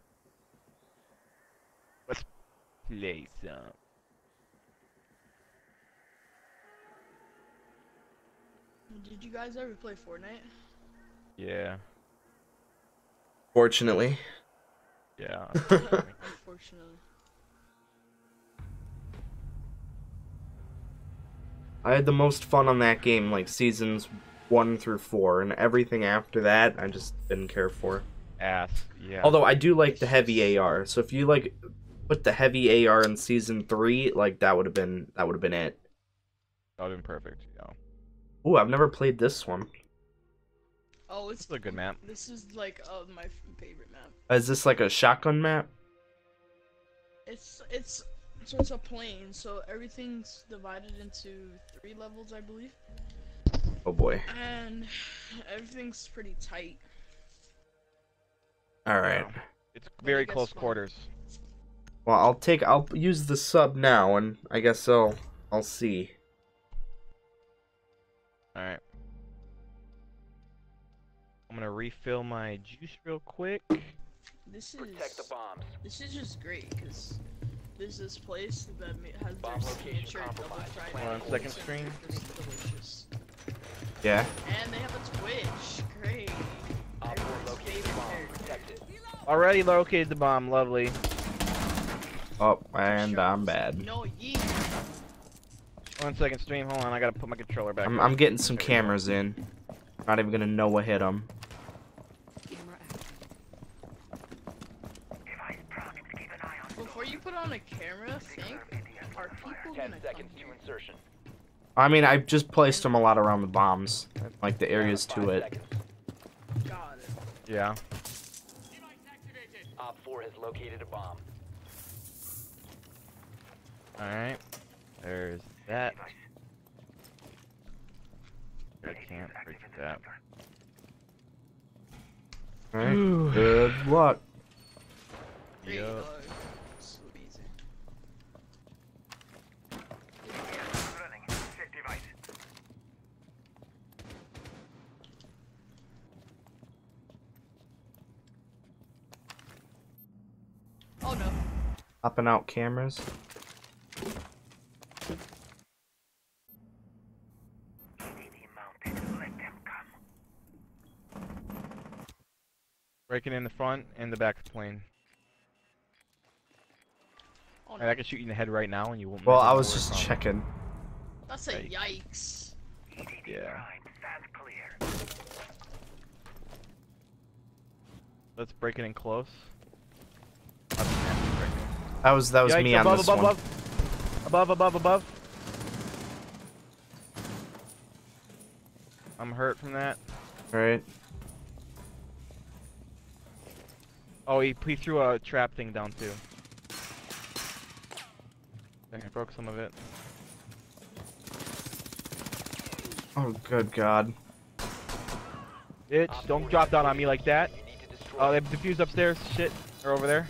Let's play some. Did you guys ever play Fortnite? Yeah. Fortunately. Yeah. Unfortunately. I had the most fun on that game, like seasons one through four, and everything after that, I just didn't care for. Ass. Yeah. Although I do like the heavy AR, so if you like put the heavy AR in season three, like that would have been that would have been it. that would have been perfect. Yeah. Ooh, I've never played this one. Oh, it's This is a good map. this is like uh, my favorite map. Is this like a shotgun map? It's it's so it's a plane, so everything's divided into three levels, I believe, Oh boy. and everything's pretty tight. All right. Wow. It's very close fun. quarters. Well, I'll take I'll use the sub now, and I guess I'll I'll see. All right. I'm gonna refill my juice real quick. This is Protect the bombs. this is just great because there's this place that ma- has Bomb their location signature double compromised. fried One apples, second and stream. delicious. Yeah. And they have a Twitch. Great. Op 4 Everyone's located favorite bomb. character. Protect it. Already located the bomb. Lovely. Oh, and I'm bad. No, ye. One second, stream. Hold on. I gotta put my controller back. I'm. I'm getting some cameras in. Not even gonna know what hit him. Camera active. Before you put on a camera, think, are people Ten gonna seconds come to insertion. I mean, I just placed them a lot around the bombs, like the areas to it. Got it. Yeah. Op 4 has located a bomb. Alright. There's that. I can't break that. Alright, good luck. There you Yup. go. So easy. Oh no. Popping out cameras. Breaking in the front and the back of the plane. Oh And no. I can shoot you in the head right now and you won't. Well, I was just checking. That's a Like- yikes. Yeah. Let's break it in close. That was that was Yikes, me on above, this above, one. above, above, above, above. I'm hurt from that. All right. Oh, he, he threw a trap thing down too. Dang, I broke some of it. Oh, good God. Bitch, don't drop down on me like that. You need to destroy Oh, they've defused upstairs. Shit. They're over there.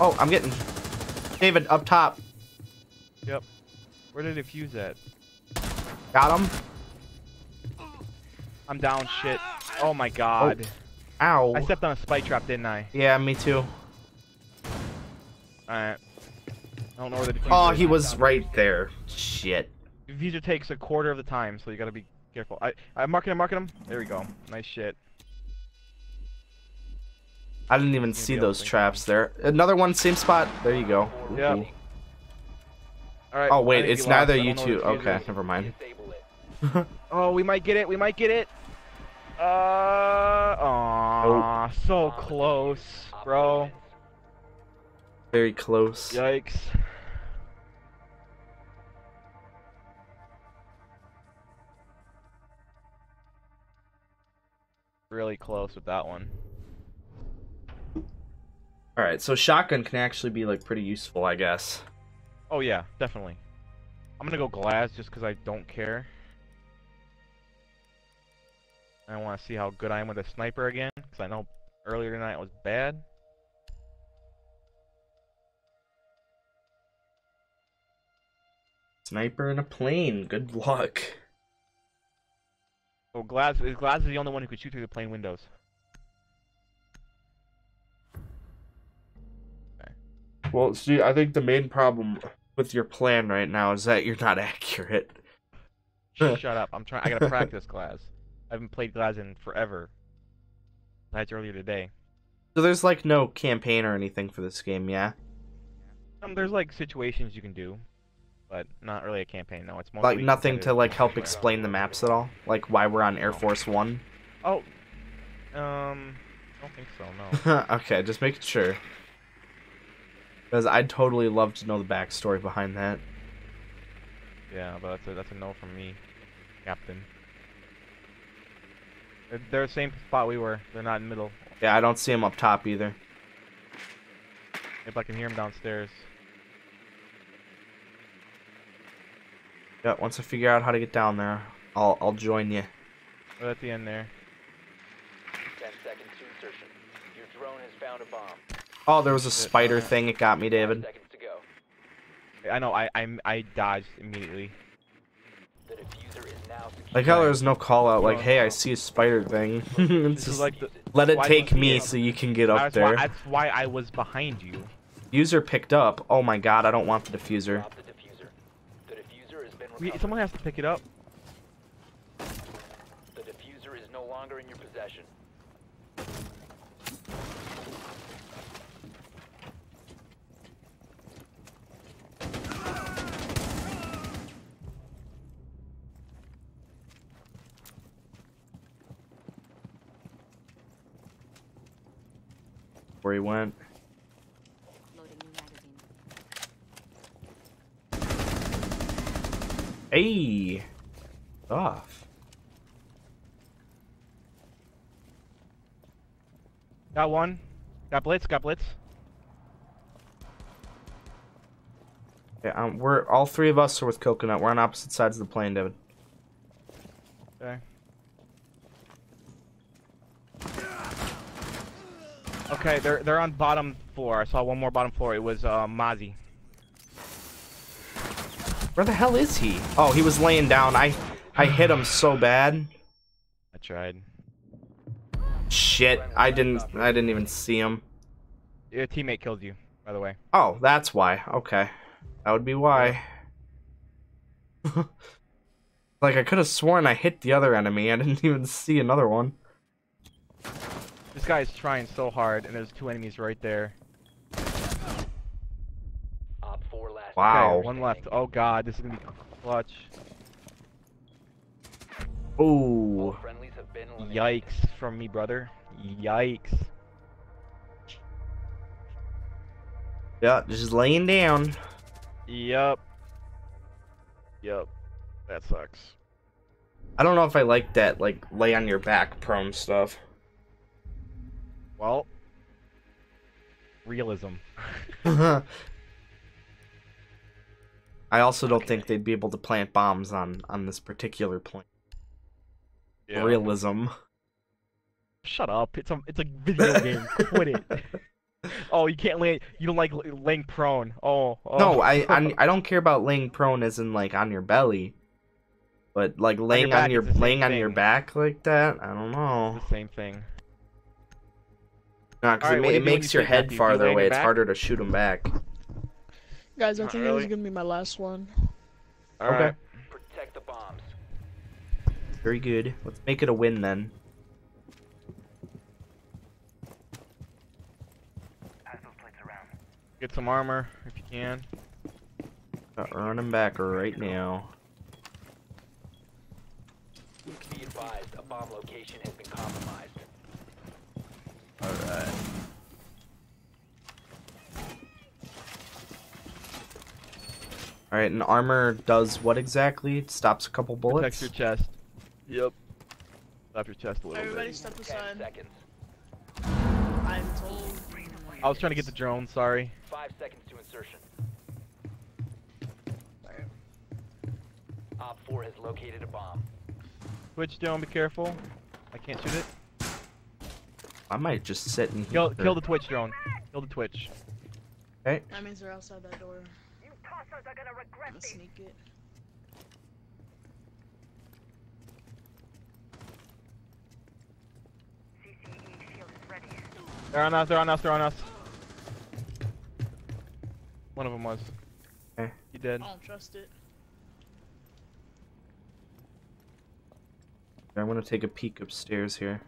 Oh, I'm getting David up top. Yep. Where did it fuse at? Got him. I'm down. Shit. Oh my god. Oh, ow. I stepped on a spike trap, didn't I? Yeah, me too. Alright. I don't know where the Oh, he was right there. Shit. Diffuser takes a quarter of the time, so you gotta be careful. I, I'm marking him, marking him. There we go. Nice shit. I didn't even see those traps there. Another one, same spot. There you go. Yep. Ooh. Alright. Oh wait, it's neither you two. where the diffuser Okay, is. never mind. Oh, we might get it. We might get it. Uh, aw, so close, bro. Very close. Yikes. Really close with that one. All right, so shotgun can actually be like pretty useful, I guess. Oh yeah, definitely. I'm gonna go Glaz just because I don't care. I want to see how good I am with a sniper again, because I know earlier tonight was bad. Sniper in a plane. Good luck. Oh, Glaz is Glaz is the only one who could shoot through the plane windows. Well, see, I think the main problem with your plan right now is that you're not accurate. Shut up! I'm trying. I gotta practice Glaz. I haven't played Glaz in forever. That's earlier today. So there's like no campaign or anything for this game, yeah? Um, there's like situations you can do, but not really a campaign. No, it's more Like nothing to like help explain the maps at all? Like why we're on Air Force One? Oh, um, I don't think so. No. okay, just making sure. Because I'd totally love to know the backstory behind that. Yeah, but that's a that's a no from me, Captain. They're, they're the same spot we were. They're not in the middle. Yeah, I don't see him up top either. If I can hear them downstairs. Yeah, once I figure out how to get down there, I'll I'll join you. They're at the end there. Ten seconds to insertion. Your drone has found a bomb. Oh, there was a spider uh, thing. It got me, David. seconds to go. I know. I I I dodged immediately. The diffuser is now secure. Like how there's no call out. Like, hey, I see a spider thing. it's just, like the. let it take me so you can get up That's why, there. that's why I was behind you. User picked up. Oh my god, I don't want the diffuser. Drop the diffuser. The diffuser has been We, recovered. someone has to pick it up. The diffuser is no longer in your possession. Where he went. Loading new magazine. Hey! Off. Got one. Got blitz. Got blitz. Yeah, um, we're all three of us are with Coconut. We're on opposite sides of the plane, David. Okay. Okay, they're they're on bottom floor. I saw one more bottom floor. It was uh, Mozzie. Where the hell is he? Oh, he was laying down. I I hit him so bad. I tried. Shit, I didn't I didn't even see him. Your teammate killed you, by the way. Oh, that's why. Okay. That would be why. like I could have sworn I hit the other enemy. I didn't even see another one. This guy is trying so hard, and there's two enemies right there. Op 4 last Wow. Okay, one left. Oh god, this is gonna be clutch. Ooh. friendlies have been eliminated. Yikes from me, brother. Yikes. Yeah, just laying down. Yup. Yup. That sucks. I don't know if I like that like lay on your back prone stuff. Well, realism. I also don't think they'd be able to plant bombs on on this particular plane. Realism. Shut up. It's a it's a video game. Quit it. Oh, you can't lay. You don't like laying prone. Oh. oh. No, I, I I don't care about laying prone as in like on your belly, but like laying on your is the same laying on your back like that. I don't know. It's the same thing. No, because Alright, it, what ma- do you it makes you your head Matthew? You farther away. It's back? harder to shoot them back. Guys, I Not think this really. is gonna be my last one. All Okay. right. Protect the bombs. Very good. Let's make it a win then. Pass those plates around. Get some armor if you can. Got running back right now. Be advised, a bomb location has been compromised. All right. All right, and armor does what exactly? It stops a couple bullets. Protect your chest. Yep. Stop your chest a little Everybody bit. step 10 aside. seconds. I'm told. I was trying to get the drone. Sorry. 5 seconds to insertion. Op 4 has located a bomb. Twitch drone. Be careful. I can't shoot it. I might just sit and Kill kill the Twitch drone. Kill the Twitch. Okay. That means they're outside that door. You tossers are gonna regret Let's this. sneak it. CCE shield is ready. They're on us. They're on us. They're on us. One of them was. Okay. He dead. I don't trust it. I'm gonna take a peek upstairs here.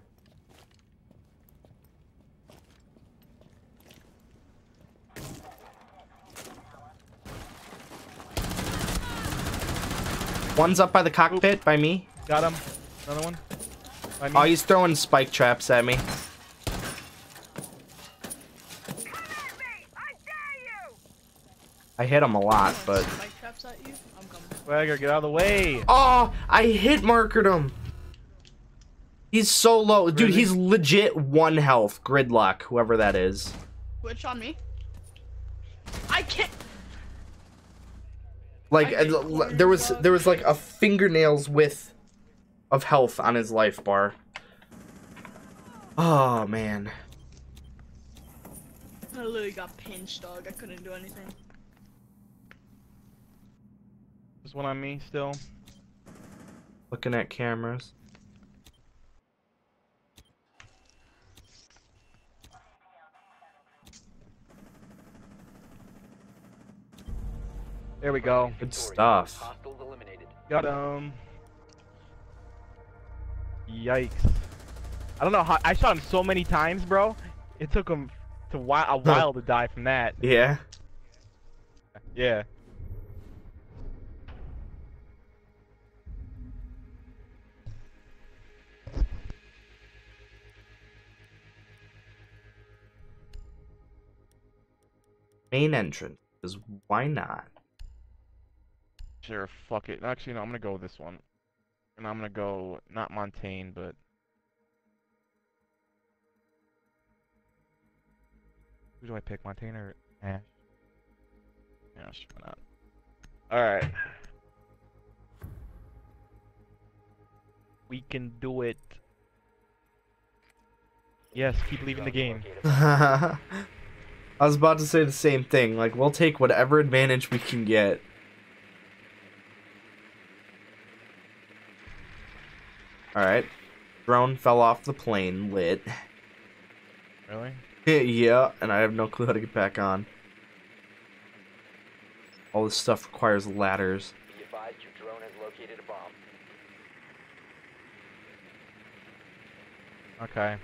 One's up by the cockpit by me. Got him. Another one. By me. Oh, he's throwing spike traps at me. I dare you! I hit him a lot, but Spike traps at you? I'm coming. Swagger, get out of the way. oh, I hit markered him. He's so low, dude. Really? He's legit one health. Gridlock, whoever that is. Twitch on me. I can't. Like I hate l- corner there was there was like a fingernails width of health on his life bar. Oh man. I literally got pinched, dog. I couldn't do anything. There's one on me still. Looking at cameras. There we go. Good stuff. Got him. Yikes. I don't know how I shot him so many times, bro. It took him to a while to die from that. Yeah. Yeah. main entrance. Because why not? Sure, fuck it. Actually, no, I'm gonna go with this one. And I'm gonna go not Montagne, but who do I pick? Montagne or Ash? Ash, why not? All right. We can do it. Yes, keep leaving the game. I was about to say the same thing. Like, we'll take whatever advantage we can get. Alright. Drone fell off the plane, lit. Really? yeah, and I have no clue how to get back on. All this stuff requires ladders. Be advised your drone has located a bomb. Okay.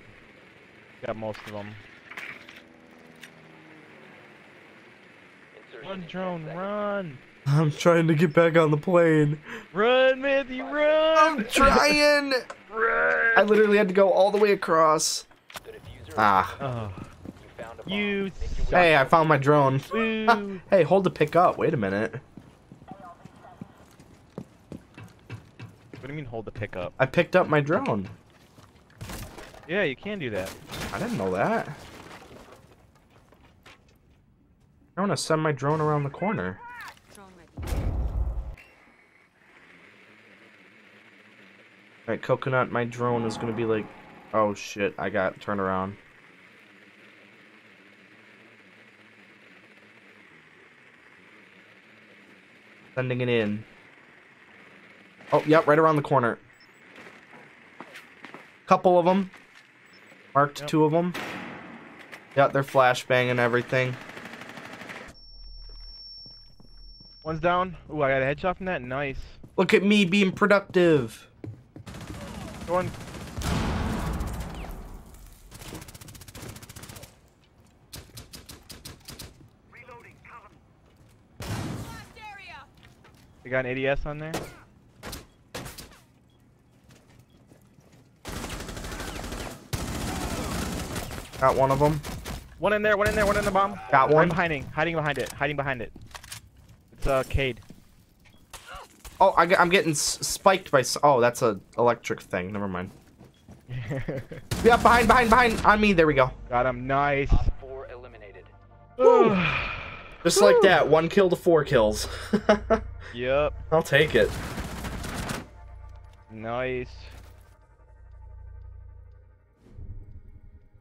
Got most of them. Insertion Run, in 10 drone, seconds. run! I'm trying to get back on the plane. Run, Matthew, run! I'm trying! run! I literally had to go all the way across. Ah. Oh, you found you Make your way Hey, I found my drone. Hey, hold to pick up. Wait a minute. What do you mean hold the pick up? I picked up my drone. Yeah, you can do that. I didn't know that. I want to send my drone around the corner. Alright, Coconut, my drone is going to be like... Oh shit, I got turned around. Sending it in. Oh, yep, right around the corner. Couple of them. Marked Yep. two of them. Yeah, they're flashbang and everything. One's down. Ooh, I got a headshot from that. Nice. Look at me being productive. One. Reloading. Cover. You got an ADS on there? Got one of them. One in there, one in there, one in the bomb. Got one. I'm hiding, hiding behind it, hiding behind it. It's uh, Kaid. Oh, I, am getting s- spiked by. s- Oh, that's a electric thing. Never mind. Yeah, behind, behind, behind. On me. There we go. got him, nice. Op 4 eliminated. Just like that. One kill to four kills. yep, I'll take it. nice.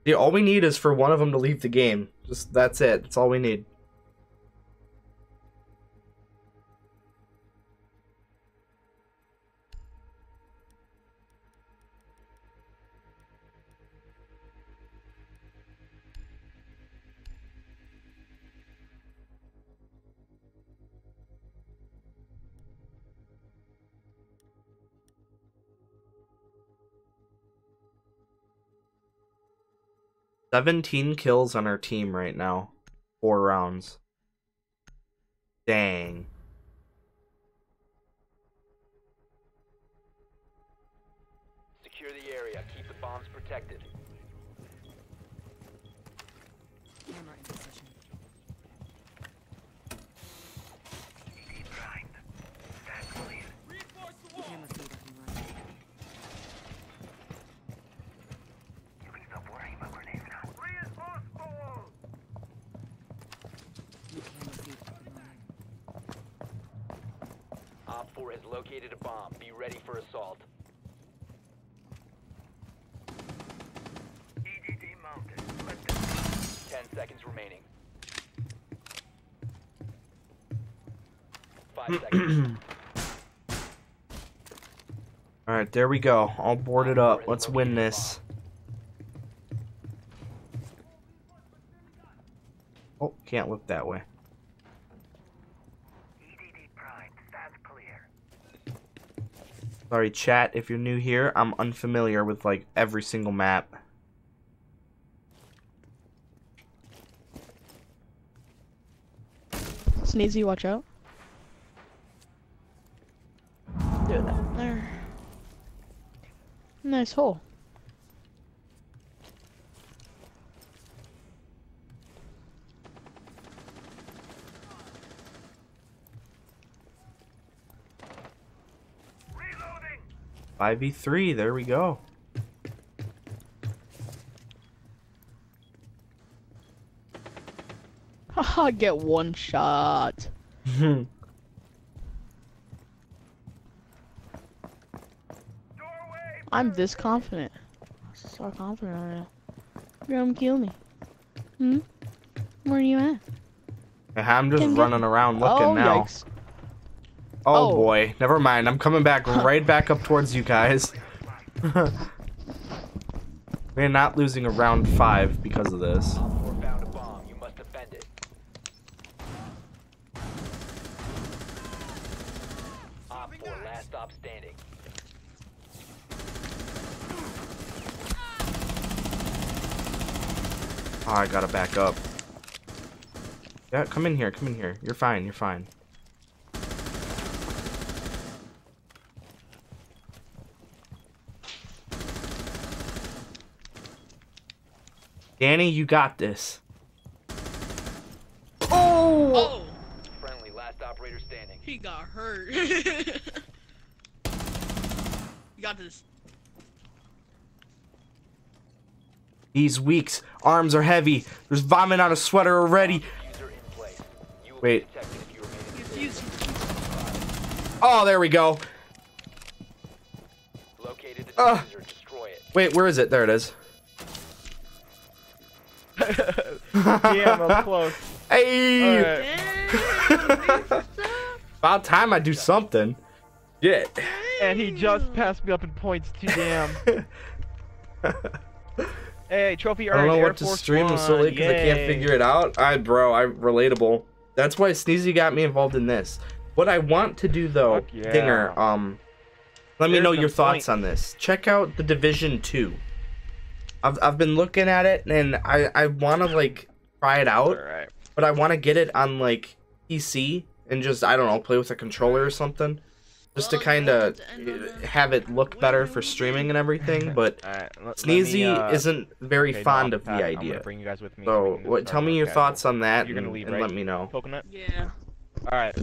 Yeah, all we need is for one of them to leave the game. Just that's it. That's all we need. Seventeen kills on our team right now. Four rounds. Dang. Secure the area. Keep the bombs protected. Camera in position. Camera feed up and running. You can stop worrying about grenades now. Reinforce the wall. New camera feed up and running. Op 4 has located a bomb. Be ready for assault. EDD mounted. Let them 10 seconds remaining. 5 seconds. Alright, there we go. All boarded up. Let's win this. Oh, can't look that way. EDD prime. That's clear. Sorry, chat, if you're new here, I'm unfamiliar with like every single map. Sneezy, watch out. Do that there. Nice hole. 5v3, there we go. Haha, get one shot. I'm this confident. So confident I am. You're gonna kill me. Hmm? Where are you at? I'm just Can you- running around looking oh, now. yikes. Oh, Oh. boy, never mind. I'm coming back right back up towards you guys. We're not losing a round five because of this. Op 4 found a bomb. You must defend it. Op 4 last stop standing. Oh, I gotta back up. Yeah, come in here, come in here. You're fine, you're fine. Danny, you got this. Oh! Friendly last operator standing. He got hurt. you got this. He's weak. Arms are heavy. There's vomit on a sweater already. User in place. You Wait. be detected if you remain in You this fuse. Oh, there we go. Located the Uh. Destroy it. Wait, where is it? There it is. Damn, that was close. Hey! Alright. About time I do something. Yeah. And he just passed me up in points. Too damn. Hey, trophy earned. I don't earned. know Air what to Force stream One. so late because I can't figure it out. I, bro, I'm relatable. That's why Sneezy got me involved in this. What I want to do though, yeah. Dinger, um, let me know your thoughts point. on this. Check out the Division Two. I've I've been looking at it and I I want to like try it out, Alright. but I want to get it on like PC and just I don't know play with a controller or something, just to kind of to end on a have it look better for streaming and everything. But Alright. let- let Sneezy me, uh, isn't very okay, fond I'll of the. I'm idea. bring you guys with me. So, what? Tell me your casual. thoughts on that, You're gonna and, leave, and right? let me know. Coconut. Yeah. All right.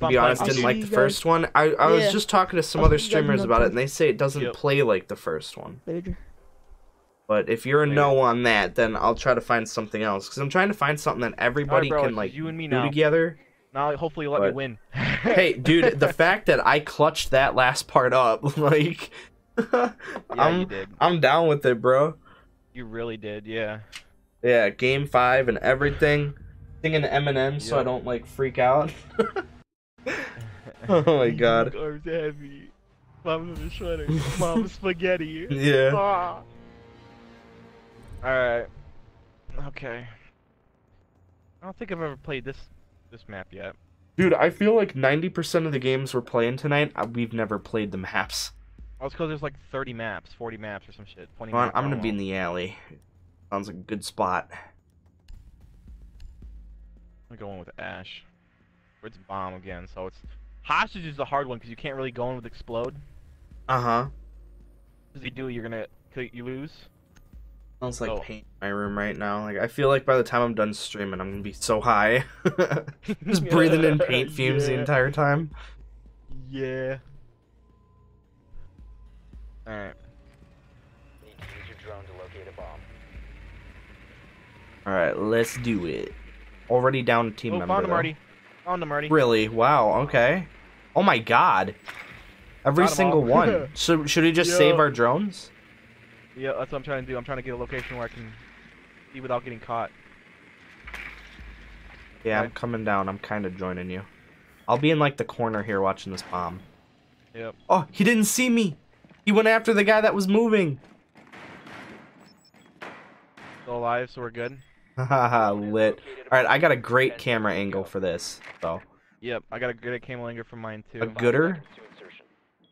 To be honest, didn't like the guys- first one. I, I was just talking to some I'll other see you guys streamers about it, and they say it doesn't Yep. play like the first one. Later. But if you're a no on that, then I'll try to find something else. Because I'm trying to find something that everybody bro, can like you and me do now. together. Now, hopefully, you'll let But- me win. hey, dude, the fact that I clutched that last part up, like, yeah, I'm you did. I'm down with it, bro. You really did. Yeah. Yeah, game five and everything. Singing Eminem so I don't like freak out. oh my god. Arms heavy. The sweater. Mom's spaghetti. Yeah. Ah. Alright. Okay. I don't think I've ever played this this map yet. Dude, I feel like 90% of the games we're playing tonight, uh, we've never played the maps. Oh, it's because there's like 30 maps, 40 maps or some shit. 20 Come on. I'm gonna be in the alley. Sounds like a good spot. I'm going with Ash. It's bomb again, so it's hostage is the hard one because you can't really go in with explode. Uh huh. If you do, you're gonna you lose. Sounds like Oh. paint in my room right now. Like I feel like by the time I'm done streaming, I'm gonna be so high, just breathing in paint fumes the entire time. Yeah. Alright. Need to use your drone to locate a bomb. All right, let's do it. Already down a team Oh, member. Marty. Found him, Marty. Really? Wow. Okay. Oh my God. Every Got single all. one. So should we just save our drones? Yeah, that's what I'm trying to do. I'm trying to get a location where I can see without getting caught. Yeah, I'm coming down. I'm kind of joining you. I'll be in like the corner here watching this bomb. Yep. Oh, he didn't see me. He went after the guy that was moving. Still alive, so we're good. Haha, lit. All right, I got a great camera angle for this. So, Yep, I got a good camera angle for mine too. a gooder.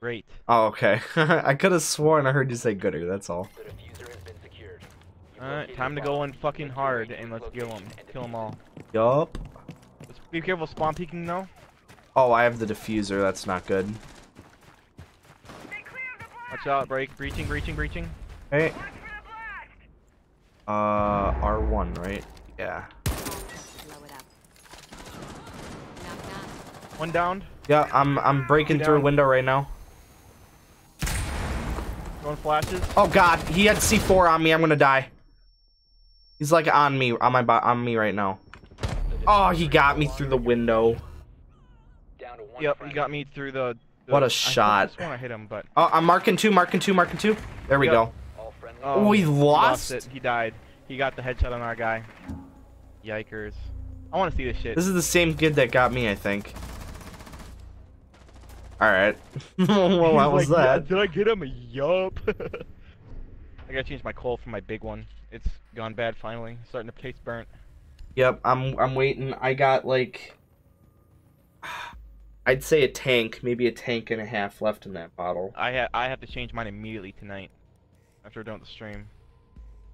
Seconds to insertion. Great. Oh, okay. I could have sworn I heard you say gooder. That's all. The diffuser has been secured. You've Alright, time to go in fucking Make your way hard and let's kill them. Kill them all. Yup. Be careful spawn peeking though. Oh, I have the diffuser. That's not good. Watch out, break, breaching, breaching, breaching. Hey. Uh, R1, right? Yeah. Blow it up. Knock knock. One downed. Yeah, I'm I'm breaking Two through a window right now. Drone flashes. Oh god, he had C4 on me. I'm gonna die. He's like on me, on my on me right now. Oh, he got me through the window. Down to one Yep, he got me through the. the What a I shot. just want to hit him, but Oh, I'm marking two, marking two, marking two. There we Yep. go. Oh, we he lost? it. He died. He got the headshot on our guy. Yikers! I want to see this shit. This is the same kid that got me, I think. Alright. well, what was He's like, "Yeah, that? Did I get him? A yup. I gotta change my coal for my big one. It's gone bad finally. Starting to taste burnt. Yep, I'm I'm waiting. I got like I'd say a tank, maybe a tank and a half left in that bottle. I ha I have to change mine immediately tonight. After we're done with the stream.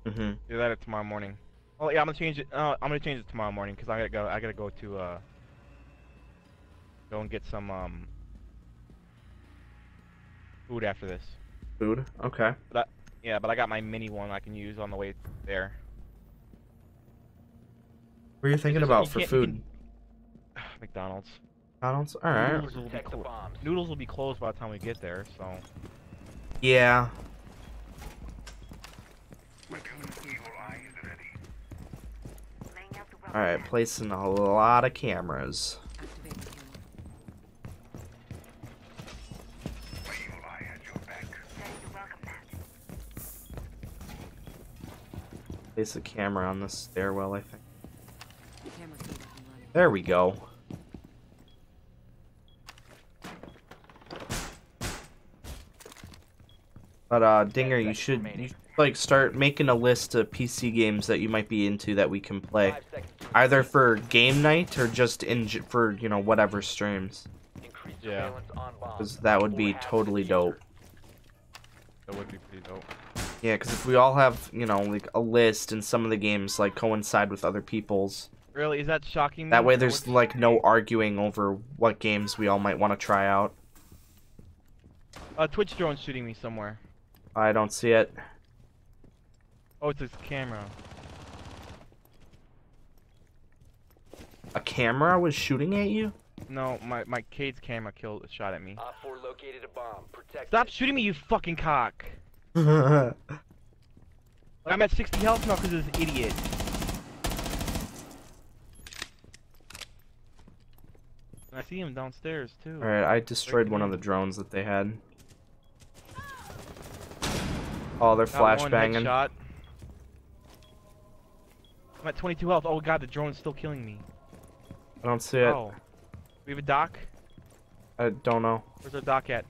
hmm Do that at tomorrow morning. Oh yeah, I'm gonna change it. Uh, I'm gonna change it tomorrow morning because I gotta go. I gotta go to uh. Go and get some um. Food after this. Food. Okay. But Yeah, but I got my mini one I can use on the way there. What are you thinking about you for can't- food? McDonald's. McDonald's? Alright. Noodles will be clo- Noodles will be closed by the time we get there, so. Yeah. My evil eye is ready. Laying out the welcome Alright, placing a lot of cameras. Activating camera. My evil eye has your back. Setting the welcome mat. Place a camera on the stairwell, I think. Camera feed up and running. There we go. But uh Dinger, you should you should, like start making a list of PC games that you might be into that we can play. Either for game night or just in for, you know, whatever streams. Yeah. surveillance on bombs. Cuz that would be totally dope. That would be pretty dope. Yeah, cuz if we all have, you know, like a list and some of the games like coincide with other people's, Really, is that shocking? that way there's like no arguing over what games we all might want to try out. Uh, Twitch drone's shooting me somewhere. I don't see it. Oh, it's his camera. A camera was shooting at you? No, my my Kaid's camera killed a shot at me. Op 4 located a bomb. Stop shooting me, you fucking cock! I'm at 60 health now because of this idiot. I see him downstairs too. Alright, I destroyed one of the drones that they had. Oh, they're flashbanging. I'm at 22 health. Oh god, the drone's still killing me. I don't see it. Oh. We have a dock? I don't know. Where's our dock at?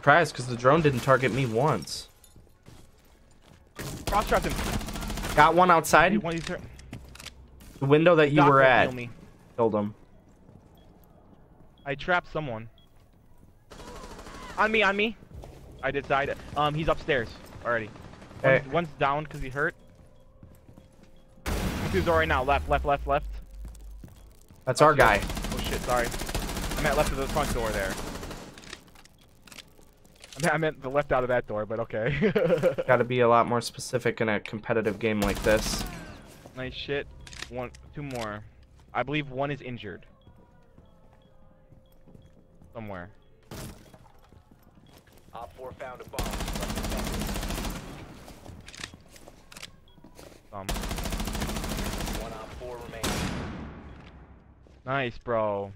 Surprised because the drone didn't target me once. Cross trapped him. Got one outside. One of these are- The window that you dock were at. me. Killed him. I trapped someone. On me, on me. I did die. Um, he's upstairs already. Hey. One's, one's down because he hurt. He's right now. Left, left, left, left. That's our guy. Oh shit, sorry. I'm at left of the front door there. I meant, I meant the left out of that door, but okay. Gotta be a lot more specific in a competitive game like this. nice shit. One, two more. I believe one is injured. Somewhere. Op 4 found a bomb. Protect Um. One Op 4 remaining. nice, bro.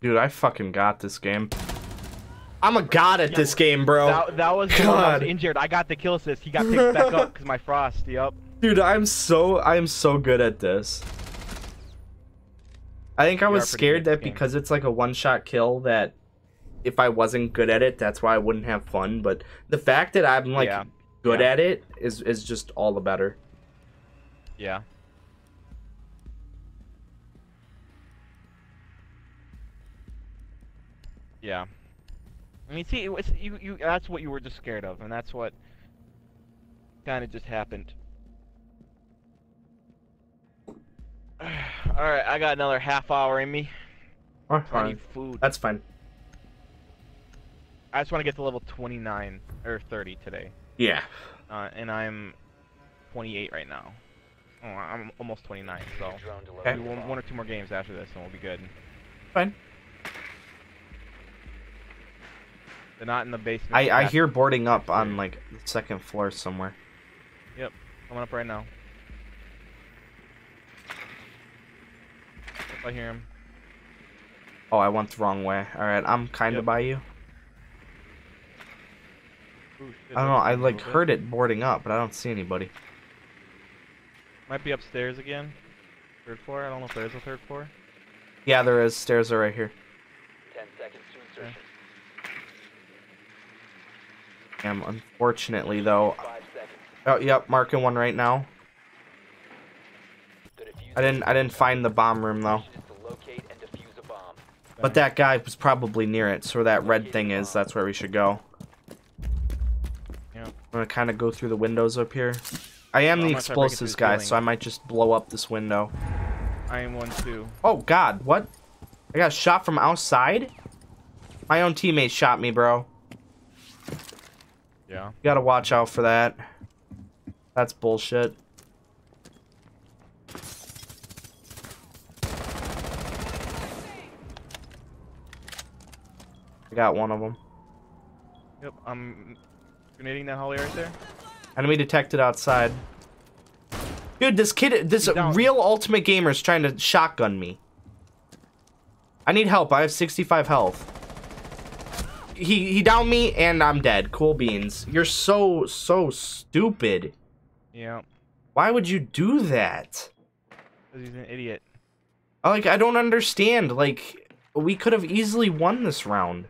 Dude, I fucking got this game. I'm a god at this game, bro. That, that was God. was injured. I got the kill assist. He got picked back up because my frost. Yep. Dude, I'm so I'm so good at this. I think I You was scared that because it's like a one-shot kill that if I wasn't good at it, that's why I wouldn't have fun, but the fact that I'm like Yeah. good Yeah. at it is is just all the better. Yeah. Yeah. I mean, see, it was, you, you, that's what you were just scared of, and that's what kind of just happened. Alright, I got another half hour in me. Oh, fine. food. That's fine. I just want to get to level 29, or 30 today. Yeah. Uh, and I'm 28 right now. Oh, I'm almost 29, so Okay. maybe one, one or two more games after this, and we'll be good. Fine. They're not in the basement. I, I hear boarding up on like the second floor somewhere. Yep, coming up right now. If I hear him. Oh, I went the wrong way. All right, I'm kind of Yep. by you. Ooh, shit, I don't know. I like little bit. heard it boarding up, but I don't see anybody. Might be upstairs again. Third floor. I don't know if there's a third floor. Yeah, there is. Stairs are right here. 10 seconds to insertion. Unfortunately though. Oh, yep, marking one right now. I didn't. I didn't find the bomb room though. is to locate and defuse a bomb. But that guy was probably near it, so where that red thing is, that's where we should go. Yeah. I'm gonna kind of go through the windows up here. I am the gonna try breaking through explosives guy, so I might just blow up this window. I am one too. Oh God, what? I got shot from outside. My own teammate shot me, bro. Yeah. You gotta watch out for that. That's bullshit. I got one of them. Yep. I'm grenading that hallway right there. Enemy detected outside. Dude, this kid, this real Ultimate Gamer is trying to shotgun me. I need help. I have 65 health. He he downed me and I'm dead. Cool beans. You're so so stupid. Yeah. Why would you do that? Because he's an idiot. Like I don't understand. Like we could have easily won this round.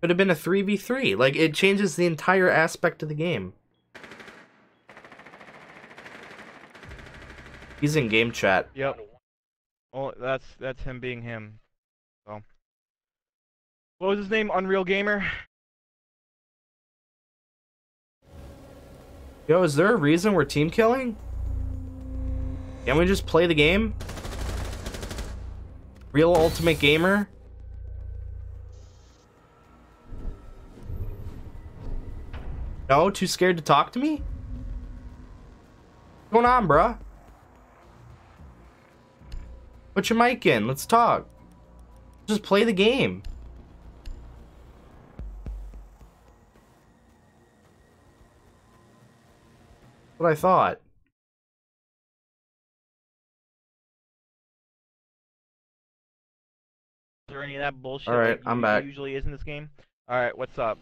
Could have been a 3v3. Like it changes the entire aspect of the game. He's in game chat. Yep. Well, that's that's him being him. So. What was his name? Unreal Gamer. Yo, is there a reason we're team killing? Can we just play the game? Real Ultimate Gamer? No, too scared to talk to me? What's going on, bruh? Put your mic in, let's talk. Just play the game. What I thought. Is there any of that bullshit? All right, like I'm back. Usually is in this game. All right, what's up?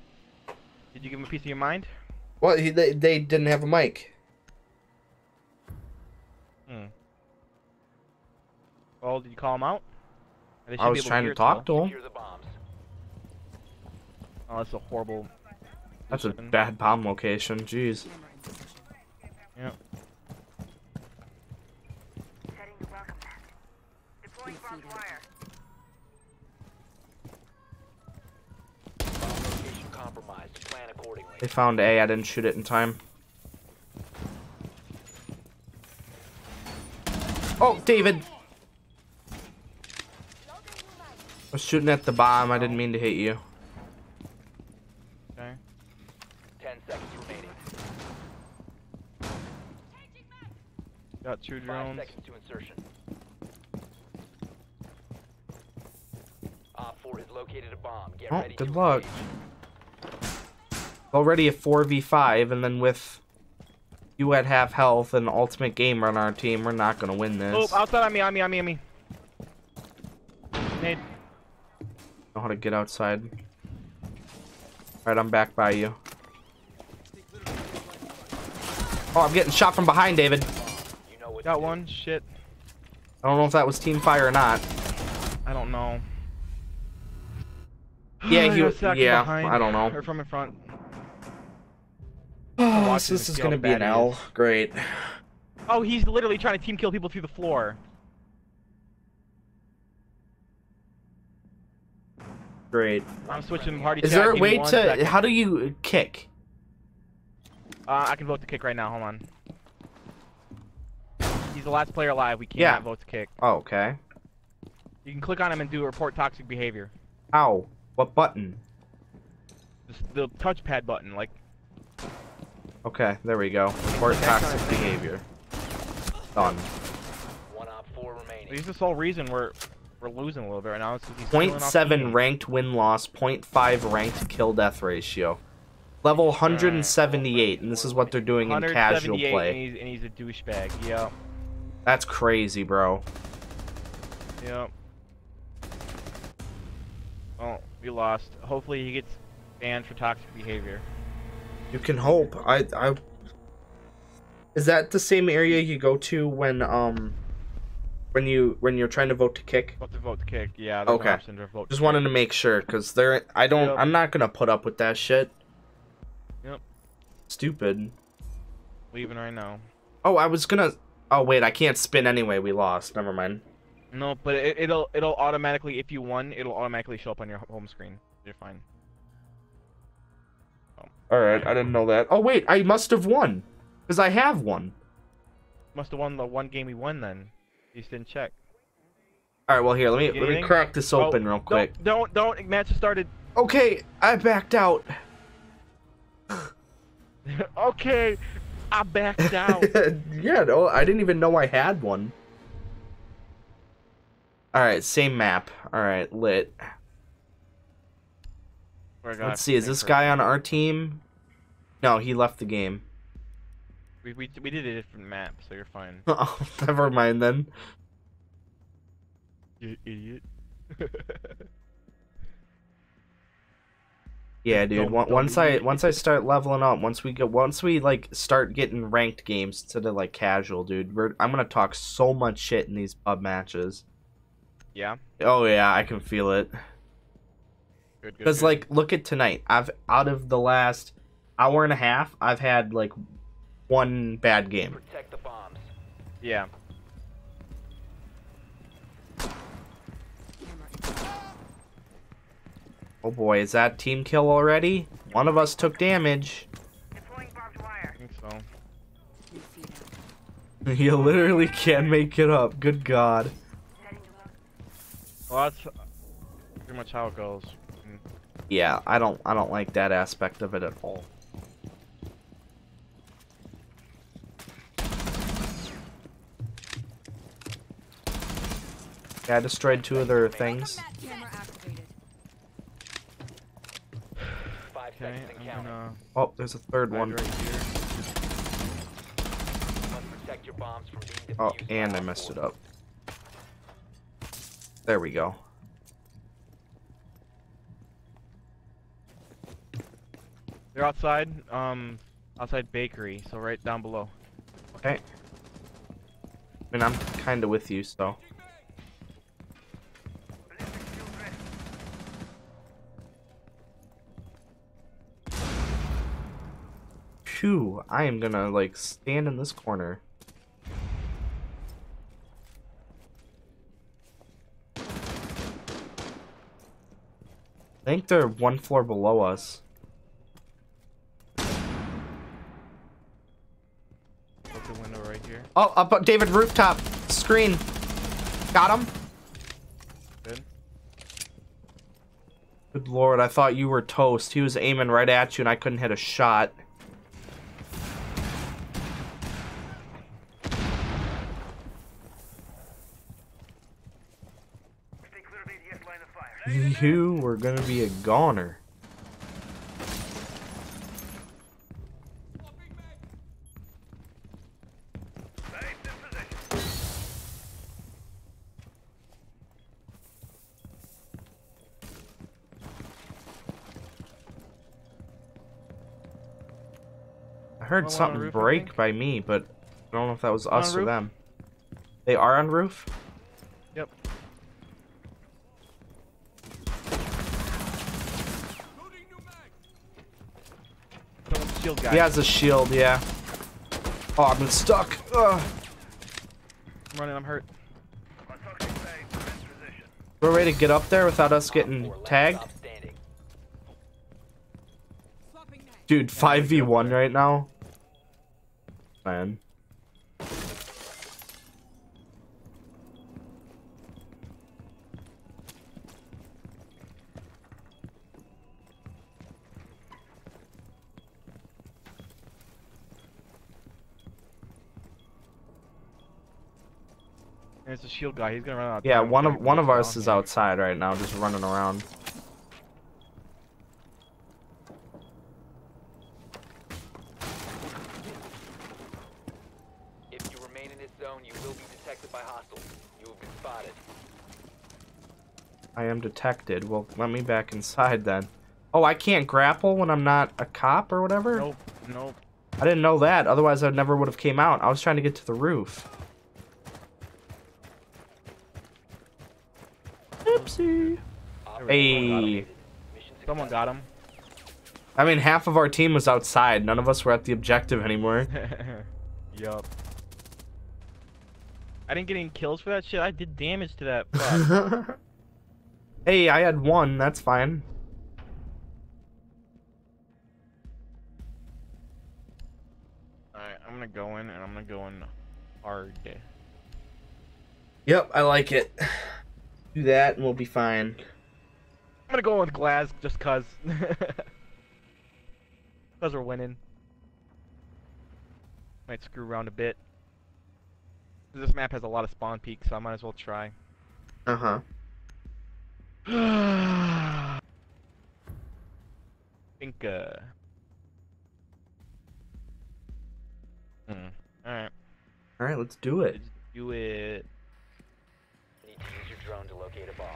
Did you give him a piece of your mind? Well, he, they, they didn't have a mic. Hmm. Well, did you call him out? I was trying hear to talk to him. Secure the bombs. Oh, that's a horrible. That's a bad bomb location. Jeez. Yep. Setting the welcome mat. Deploying barbed wire. Bomb location compromised. Plan accordingly. They found A. I didn't shoot it in time. Oh, David. I was shooting at the bomb. I didn't mean to hit you. Okay. 10 seconds remaining. Got two 5 drones. seconds to insertion. Op 4 has located a bomb. Get Oh, ready good to luck. engage. Already a 4v5, and then with you at half health and Ultimate Gamer on our team, we're not gonna win this. Oh, this. outside on me, on me, on me, on me. Know how to get outside. Alright, I'm back by you. Oh, I'm getting shot from behind, David. You know what Got to one. Shit. I don't know if that was team fire or not. I don't know. Yeah, he was- sacked from yeah, behind, I don't know. Or from in front. Oh, so this this is gonna be an L. is. Great. Oh, he's literally trying to team kill people through the floor. Great. I'm switching party Is chat, there a way to? second. How do you kick? Uh, I can vote to kick right now. Hold on. He's the last player alive. We can't Yeah. vote to kick. Oh, okay. You can click on him and do report toxic behavior. Ow. What button? Just the touchpad button, like Okay, there we go. Report toxic behavior. Done. One op four remaining. This is the sole reason we're we're losing a little bit right now. It's 'cause he's stealing off 0.7 ranked win loss, 0.5 ranked kill death ratio. Level 178, and this is what they're doing in casual play. And he's, and he's a douchebag. Yep. That's crazy, bro. Yep. Oh, we lost. Hopefully he gets banned for toxic behavior. You can hope. I I Is that the same area you go to when um when you when you're trying to vote to kick? Vote to vote to kick. Yeah. Okay. To vote to Just kick. wanted to make sure cuz there I don't Yep. I'm not going to put up with that shit. Yep. Stupid. Leaving right now. Oh, I was going to Oh wait, I can't spin anyway. We lost. Never mind. No, but it, it'll it'll automatically if you won, it'll automatically show up on your home screen. You're fine. Oh. All right, I didn't know that. Oh wait, I must have won cuz I have won. Must have won the one game we won then. You in check. All right, well here, let me let me crack this open Oh, real quick. Don't don't, don't match started. Okay, I backed out. okay, I backed out. yeah, no, I didn't even know I had one. All right, same map. All right, lit. Let's see, is this guy on our team? No, he left the game. We, we we did a different map, so you're fine. Oh, never mind then. You idiot. Yeah, dude. Don't- don't once I once I start leveling up, once we get once we like start getting ranked games instead of like casual, dude. We're I'm gonna talk so much shit in these pub matches. yeah. Oh yeah, I can feel it. Good. Good. Because like, look at tonight. I've out of the last hour and a half, I've had like one bad game. Protect the bombs. Yeah. Oh boy, is that team kill already? One of us took damage. Deploying barbed wire. I think so. Three feet out. you literally can't make it up. Good God. Setting to look. Well, that's pretty much how it goes. Yeah, I don't I don't like that aspect of it at all. Yeah, I destroyed two of their things. Camera activated. Five Okay, I'm gonna Oh, there's a third hide one. right here. Must protect your bombs from being Oh, and I messed it up. There we go. They're outside. Um, outside bakery. So right down below. Okay. I mean, I'm kind of with you, so. Phew, I am gonna, like, stand in this corner. I think they're one floor below us. Look the window right here. Oh, up, up David rooftop screen. Got him. Good. Good lord, I thought you were toast. He was aiming right at you and I couldn't hit a shot. Stay clear of ADS line of fire. You were gonna be a goner. Base in position. I heard something roof, break by me, but I don't know if that was us or them. They are on roof? Yep. Someone's shield guy. He has a shield, yeah. Oh, I've been stuck. Ugh. I'm running. I'm hurt. On toxic phase, in position. We're ready to get up there without us getting tagged? Dude, 5v1 right now? Man. Shield guy. He's gonna run out. Yeah, one of one of us is outside right now, just running around. If you remain in this zone, you will be detected by hostiles. You have been spotted. I am detected. Well, let me back inside then. Oh, I can't grapple when I'm not a cop or whatever? Nope. Nope. I didn't know that. Otherwise, I never would have came out. I was trying to get to the roof. Oopsie. Hey. four automated. Mission Someone got him. I mean, half of our team was outside. None of us were at the objective anymore. yup. I didn't get any kills for that shit. I did damage to that. Hey, I had one. That's fine. Alright, I'm gonna go in and I'm gonna go in hard. Yep, I like it. Do that and we'll be fine. I'm gonna go with Glaz just cause. cause we're winning. Might screw around a bit. This map has a lot of spawn peaks, so I might as well try. Uh huh. think, uh... Hmm. Alright. All right, let's do it. Let's do it. Drone to locate a bomb.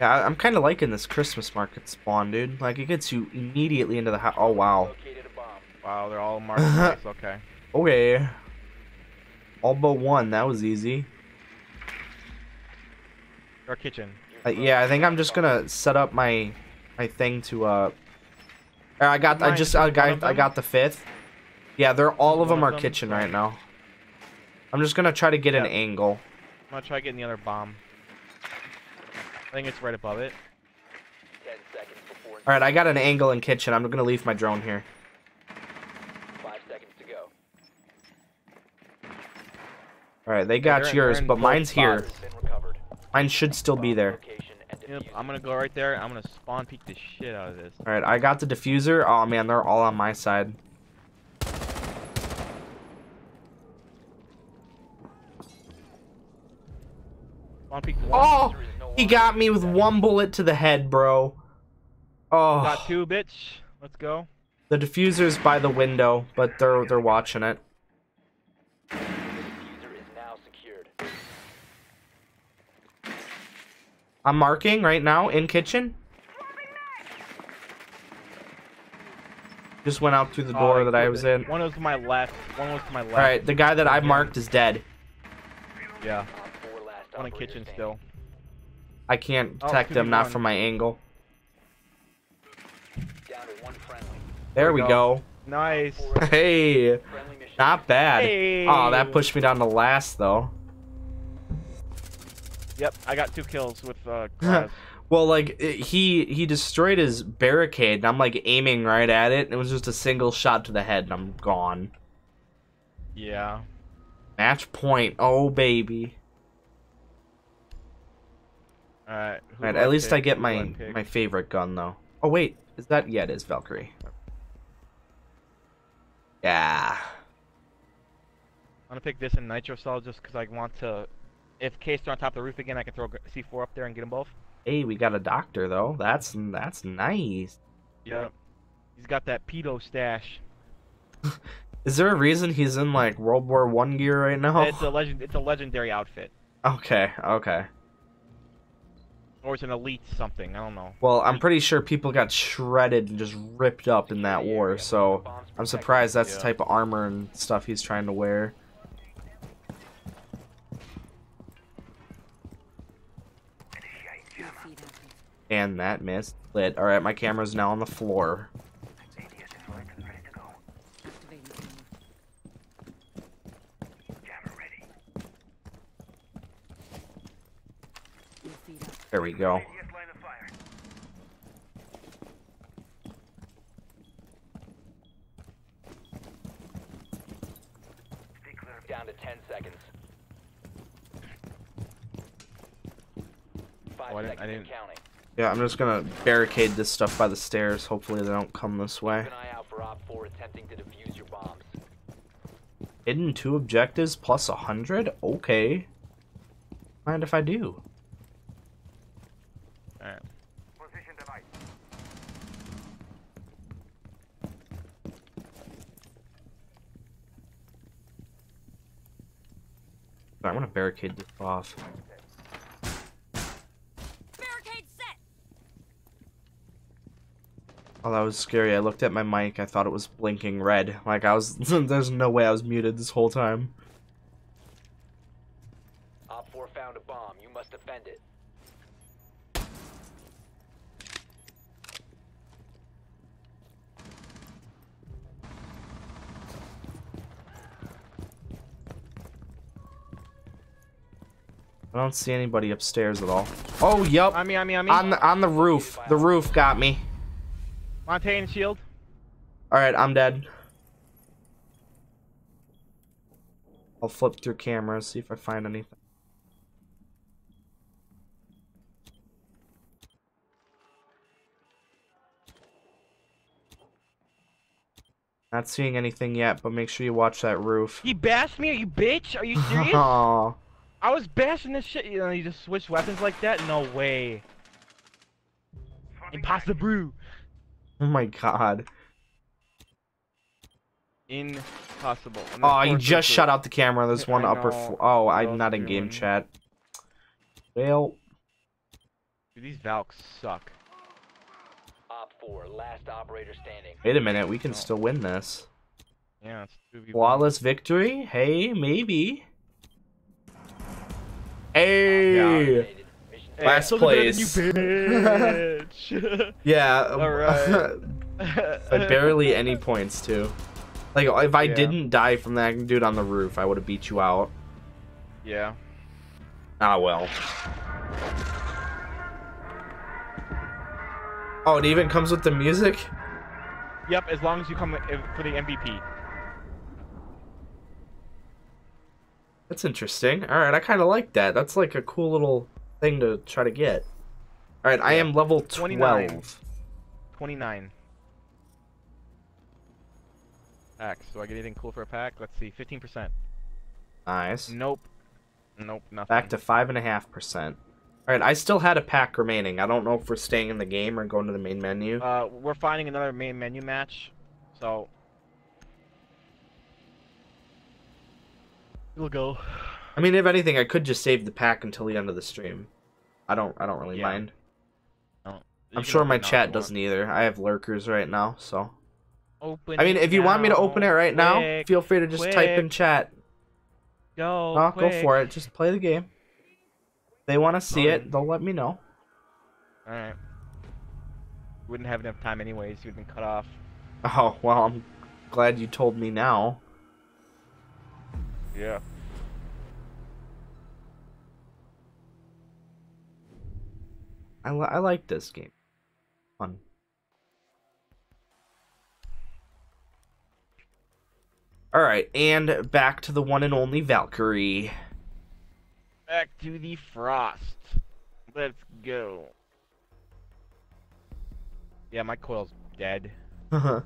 Yeah, I- I'm kind of liking this Christmas market spawn, dude. Like, it gets you immediately into the house. Oh, wow. Located a bomb. Wow, they're all marked okay. Okay. All but one. That was easy. Our kitchen. Uh, yeah, I think I'm just gonna set up my my thing to uh. I got I just just I got I got the fifth. Yeah, they're all of them are kitchen right now. I'm just gonna try to get an angle. I'm gonna try getting the other bomb. I think it's right above it. Ten seconds before. All right, I got an angle in kitchen. I'm gonna leave my drone here. Five seconds to go. All right, they they're got in- yours, in but both mine's here. Has been recovered. Mine should still be there. Yep, I'm gonna go right there. I'm gonna spawn peek the shit out of this. All right, I got the diffuser. Oh man, they're all on my side. Spawn peek one. Oh, There is no he got me with one bullet to the head, bro. Oh, Got two, bitch. Let's go. the diffuser's by the window, but they're they're watching it. The diffuser is now secured. I'm marking right now in kitchen. Just went out through the oh, door Oh, that I good. was in. One was to my left. One was to my left. All right, the guy that I marked is dead. Yeah. Op four One in operator kitchen still. I can't Oh, detect him, not from my angle. Down to one friendly. There we we go. go. Nice. Hey, not bad. Hey. Oh, that pushed me down to last though. Yep, I got two kills with uh. Well, like it- he he destroyed his barricade, and I'm like aiming right at it, and it was just a single shot to the head, and I'm gone. yeah. Match point. Oh baby. Uh, All right. All right, at least I get my my favorite gun though. Oh wait, is that yeah? It is Valkyrie. Yeah. I'm gonna pick this in Nitro Cell just because I want to. If Case are on top of the roof again, I can throw C4 up there and get them both. Hey, we got a doctor though. That's that's nice. Yep. He's got that pedo stash. Is there a reason he's in like World War One gear right now? It's a legend. It's a legendary outfit, Okay, okay. Or it's an elite something. I don't know. Well, I'm pretty sure people got shredded and just ripped up in that war, so I'm surprised that's the type of armor and stuff he's trying to wear. Three feet active. And that missed. Lit. Alright, my camera's now on the floor. ADS infrared and ready to go. Activating camera. Jammer ready. Three feet up. There we go. ADS line of fire. Stay clear of Down to ten seconds. Five Oh, I didn't- seconds I didn't- counting. Yeah, I'm just gonna barricade this stuff by the stairs. Hopefully they don't come this way. Keep an eye out for Op 4 attempting to defuse your bombs. Hidden two objectives plus a hundred? Okay. Mind if I do? Alright. Position device. I want to barricade this off. Barricade set. Oh, that was scary. I looked at my mic. I thought it was blinking red. Like I was. there's no way I was muted this whole time. Don't see anybody upstairs at all. Oh, yup. On me, on me, on me. On the on the roof. The roof got me. Montagne shield. All right, I'm dead. I'll flip through cameras, see if I find anything. Not seeing anything yet, but make sure you watch that roof. He bashed me, are you bitch? Are you serious? Aw. I was bashing this shit, you know, you just switch weapons like that? No way. Impossible. oh my god. Impossible. Oh, you just it shut out the camera. There's one I upper. oh, I I'm was not in game chat. Well, Dude, these Valks suck. Op 4, last operator standing. wait a minute. We can still win this. Yeah, it's 2v1. Flawless victory? Hey, maybe. Hey. Dominated. Mission Hey, Last I still consider place. Yeah. um, Alright. By barely any points too. Like if I Yeah. didn't die from that dude on the roof, I would have beat you out. Yeah. Ah well. Oh, it even comes with the music. Yep, as long as you come for the MVP. That's interesting. All right, I kind of like that. That's like a cool little thing to try to get. All right, I am level 29. 12. 29. Packs. Do I get anything cool for a pack? Let's see. 15%. Nice. Nope. Nope, nothing. Back to five and a half percent. All right, I still had a pack remaining. I don't know if we're staying in the game or going to the main menu. Uh, we're finding another main menu match, so we'll go. I mean, if anything, I could just save the pack until the end of the stream. I don't. I don't really Yeah. mind. You I'm sure my open it now if chat you doesn't either. I have lurkers right now, so. Open I mean, if you want me to open it now, right now, feel free to just type in chat. Go. Oh, go for it. Just play the game. If they want to see Alright. it, they'll let me know. All right. Wouldn't have enough time anyways. You'd been cut off. Oh well, I'm glad you told me now. Yeah. I, li- I like this game. Fun. All right, and back to the one and only Valkyrie. Back to the frost. Let's go. Yeah, my coil's dead. Uh-huh.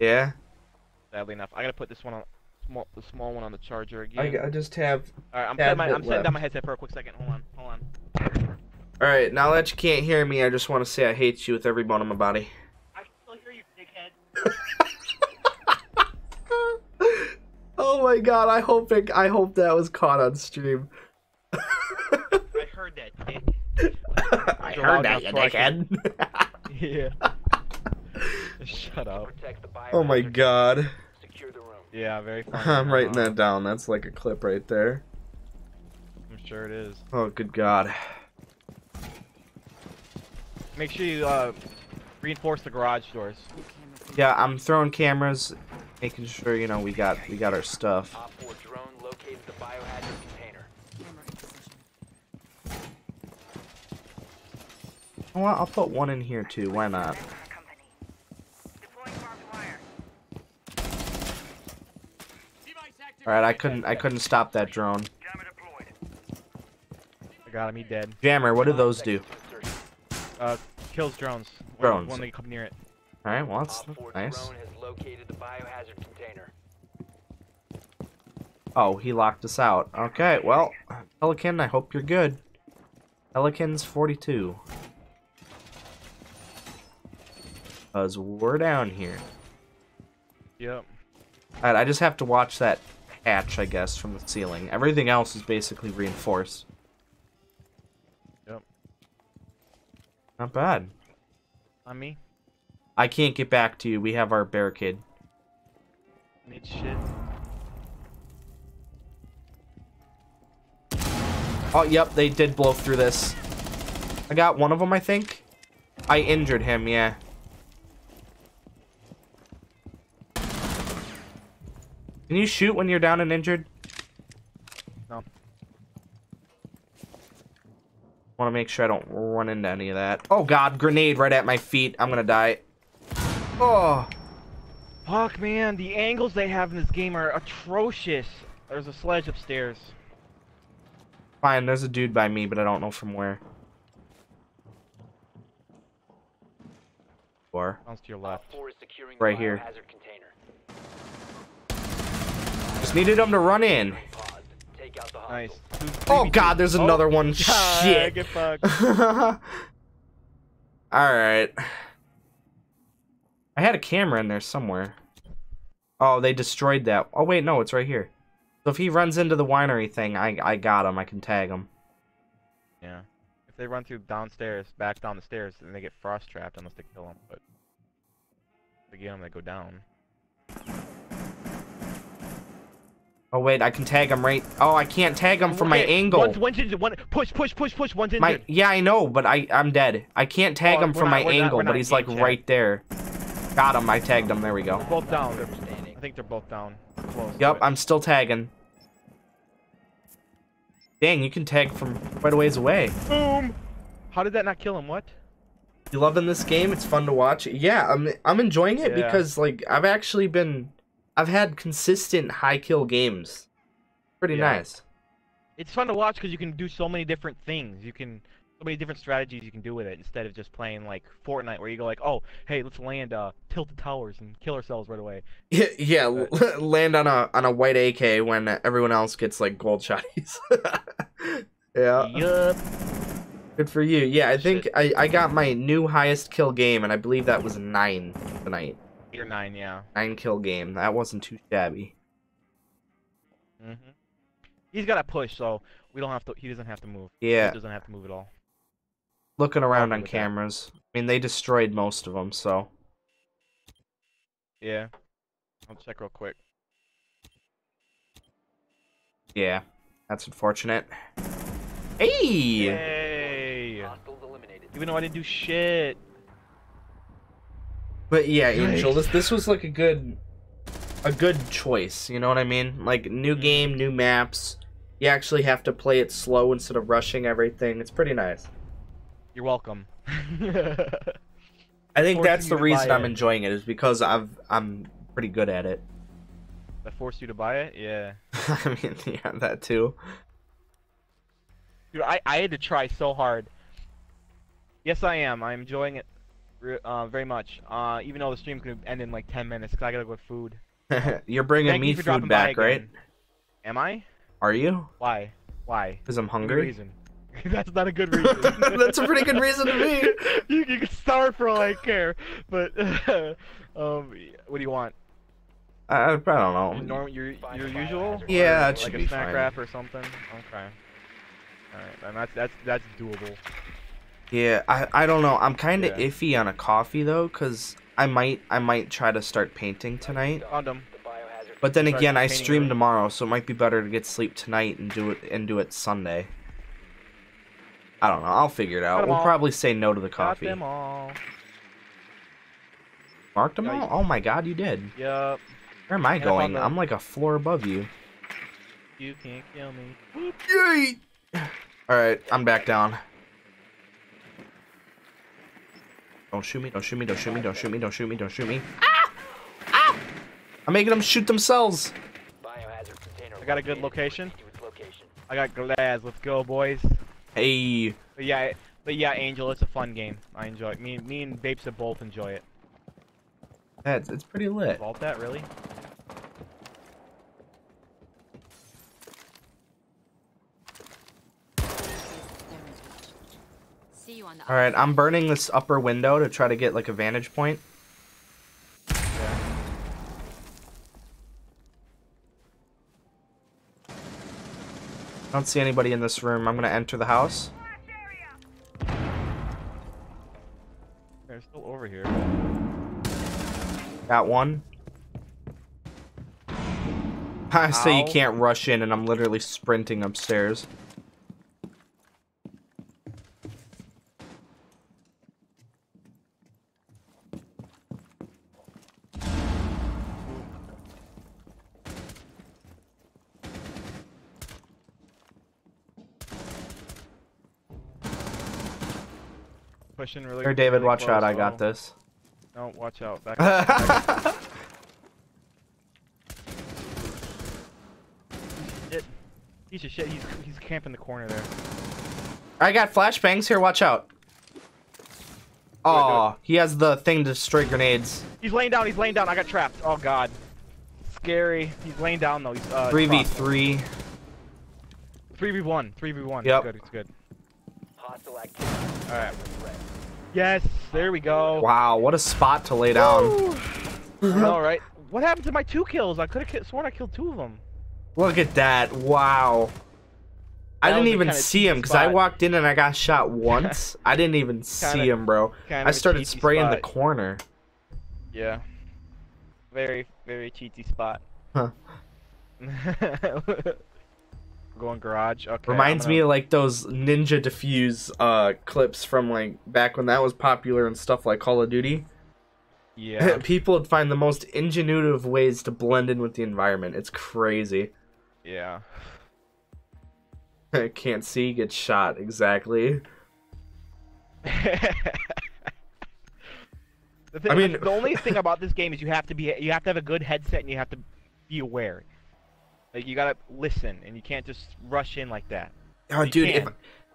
yeah, Sadly enough, I gotta put this one on small, the small one on the charger again. I I just have. All right, I'm my, I'm setting down my headset for a quick second. Hold on, hold on. All right, now that you can't hear me, I just want to say I hate you with every bone in my body. I can still hear you, dickhead. oh my god! I hope it, I hope that was caught on stream. I heard that, dick. I heard that, you enough so I dickhead. Yeah. Shut up. Protect the biohazard. oh my god! Secure the room. Yeah, very funny. I'm writing Uh, that down. That's like a clip right there. I'm sure it is. Oh, good god. Make sure you uh, reinforce the garage doors. Yeah, I'm throwing cameras, making sure you know we got we got our stuff. Op 4 drone located the biohazard container. Camera in position. You know what? I'll put one in here too. Why not? Company. Deploying barbed wire. All right, I couldn't I couldn't stop that drone. I got him. He dead. Jammer, what do those do? Insertion. Uh, kills drones. When- Drones. When they come near it. All right, well that's nice. drone has located the biohazard container. Oh, he locked us out. Okay, well, Pelican, I hope you're good. Pelican's 42. Cause we're down here. Yep. Alright, I just have to watch that hatch, I guess, from the ceiling. Everything else is basically reinforced. Not bad. On me. I can't get back to you. We have our barricade. Need shit. Oh, yep, they did blow through this. I got one of them, I think. I injured him, yeah. Can you shoot when you're down and injured? Want to make sure I don't run into any of that. Oh god, grenade right at my feet. I'm gonna die. Oh, Fuck, man. The angles they have in this game are atrocious. There's a sledge upstairs. fine. There's a dude by me, but I don't know from where. Or Sounds to your left. 4 is securing Right the here. biohazard container. just needed him to run in. Paused. Take out the Nice. hostile. Two- Oh 3v2. god, there's Oh. another one. Ah, Shit. Get fucked. Alright. I had a camera in there somewhere. Oh, they destroyed that. Oh, wait, no, it's right here. So if he runs into the winery thing, I, I got him. I can tag him. Yeah. If they run through downstairs, back down the stairs, then they get frost trapped unless they kill them. But if they get them, they go down. Oh, wait, I can tag him right... Oh, I can't tag him from my Okay, angle. One's, one's injured. One push, push, push, push. One's injured. My Yeah, I know, but I, I'm dead. I can't tag Oh, him from not- my we're not- angle, but he's, like, game right there. Got him. I tagged him. There we go. They're both down. They're, Standing. I think they're both down. Close. Yep. I'm still tagging. Dang, you can tag from quite a ways away. Boom. How did that not kill him? What? You loving this game? It's fun to watch. Yeah, I'm I'm enjoying it Yeah. because like I've actually been I've had consistent high kill games. Pretty Yeah. nice. It's fun to watch because you can do so many different things. You can so many different strategies you can do with it instead of just playing like Fortnite where you go like, oh, hey, let's land uh tilted towers and kill ourselves right away. Yeah, yeah l- land on a on a white AK when everyone else gets like gold shotties. yeah. Yup. Good for you. Yeah, I think Shit. I, I got my new highest kill game and I believe that was 9 tonight. Eight or nine, yeah. 9 kill game. That wasn't too shabby. hmm He's got a push, so we don't have to. He doesn't have to move. Yeah. He doesn't have to move at all. Looking around on with that. cameras. I mean, they destroyed most of them, so Yeah. I'll check real quick. yeah. That's unfortunate. Hey! Yay! Hostiles eliminated. Even though I didn't do shit. But yeah, Angel, this this was like a good a good choice, you know what I mean? Like new Mm. game, new maps. You actually have to play it slow instead of rushing everything. It's pretty nice. You're welcome. I think that's the reason I'm it. enjoying it is because I've I'm pretty good at it. that forced you to buy it? Yeah. I mean, yeah, that too. Dude, I, I had to try so hard. Yes, I am. I'm enjoying it uh, very much. Uh, even though the stream's gonna end in like 10 minutes, cause I gotta go get food. You're bringing Thank me you food back, right? Am I? Are you? Why? Why? Because I'm Give me a hungry. reason. That's not a good reason. That's a pretty good reason to me. you, you can starve for all I care, but um, what do you want? I, I don't know. Your, norm, your, your usual? Yeah, that Or should like be a snack fine. wrap or something. Okay. All right, then that's that's that's doable. Yeah, I, I don't know. I'm kind of Yeah. iffy on a coffee though, cause I might I might try to start painting tonight. Found 'em. The biohazard But then Start again, I stream tomorrow, so it might be better to get sleep tonight and do it and do it Sunday. I don't know. I'll figure it out. We'll all. probably say no to the Got coffee. them all. Marked them all? Oh my god, you did. Yup. Where am I And going? I'm like a floor above you. You can't kill me. Yay! Alright, I'm back down. Don't shoot me, don't shoot me, don't shoot me, don't shoot me, don't shoot me, don't shoot me. Ah! Ah! I'm making them shoot themselves. biohazard container. I got a good location. Proceed to its location. I got glass. Let's go, boys. Hey. But yeah, but yeah, Angel, it's a fun game. I enjoy it. Me, me and Bapes both enjoy it. That's it's pretty lit. Vault that really? See you on the All right, I'm burning this upper window to try to get like a vantage point. I don't see anybody in this room. I'm gonna enter the house. They're still over here. Got one. I say you can't rush in, and I'm literally sprinting upstairs. Pushing really. Here, David, really watch out. close. I got Oh, this. No, watch out. Back up. back up. Shit. Piece of shit. He's he's camping the corner there. I got flashbangs. Here, watch out. Oh, he has the thing to destroy grenades. He's laying down. He's laying down. I got trapped. Oh god. Scary. He's laying down though. He's uh. 3v3. Three v one. Three v one. Yep. It's good. It's good. Hostile activity. All right. Yes. There we go. Wow, what a spot to lay down. All right. What happened to my two kills? I could have sworn I killed two of them. Look at that. Wow. I didn't even see him because I walked in and I got shot once. I didn't even see Kinda- him, bro. I started spraying the corner. Yeah. Very, very cheaty spot. Huh. Going garage. Okay. Reminds me gonna- of like those Ninja Diffuse uh, clips from like back when that was popular and stuff like Call of Duty. Yeah. People would find the most ingenuitive ways to blend in with the environment. It's crazy. yeah. Can't see, get shot. Exactly. the thing, I mean- the only thing about this game is you have to be you have to have a good headset and you have to be aware. Like you gotta listen and you can't just rush in like that. Oh, You dude, if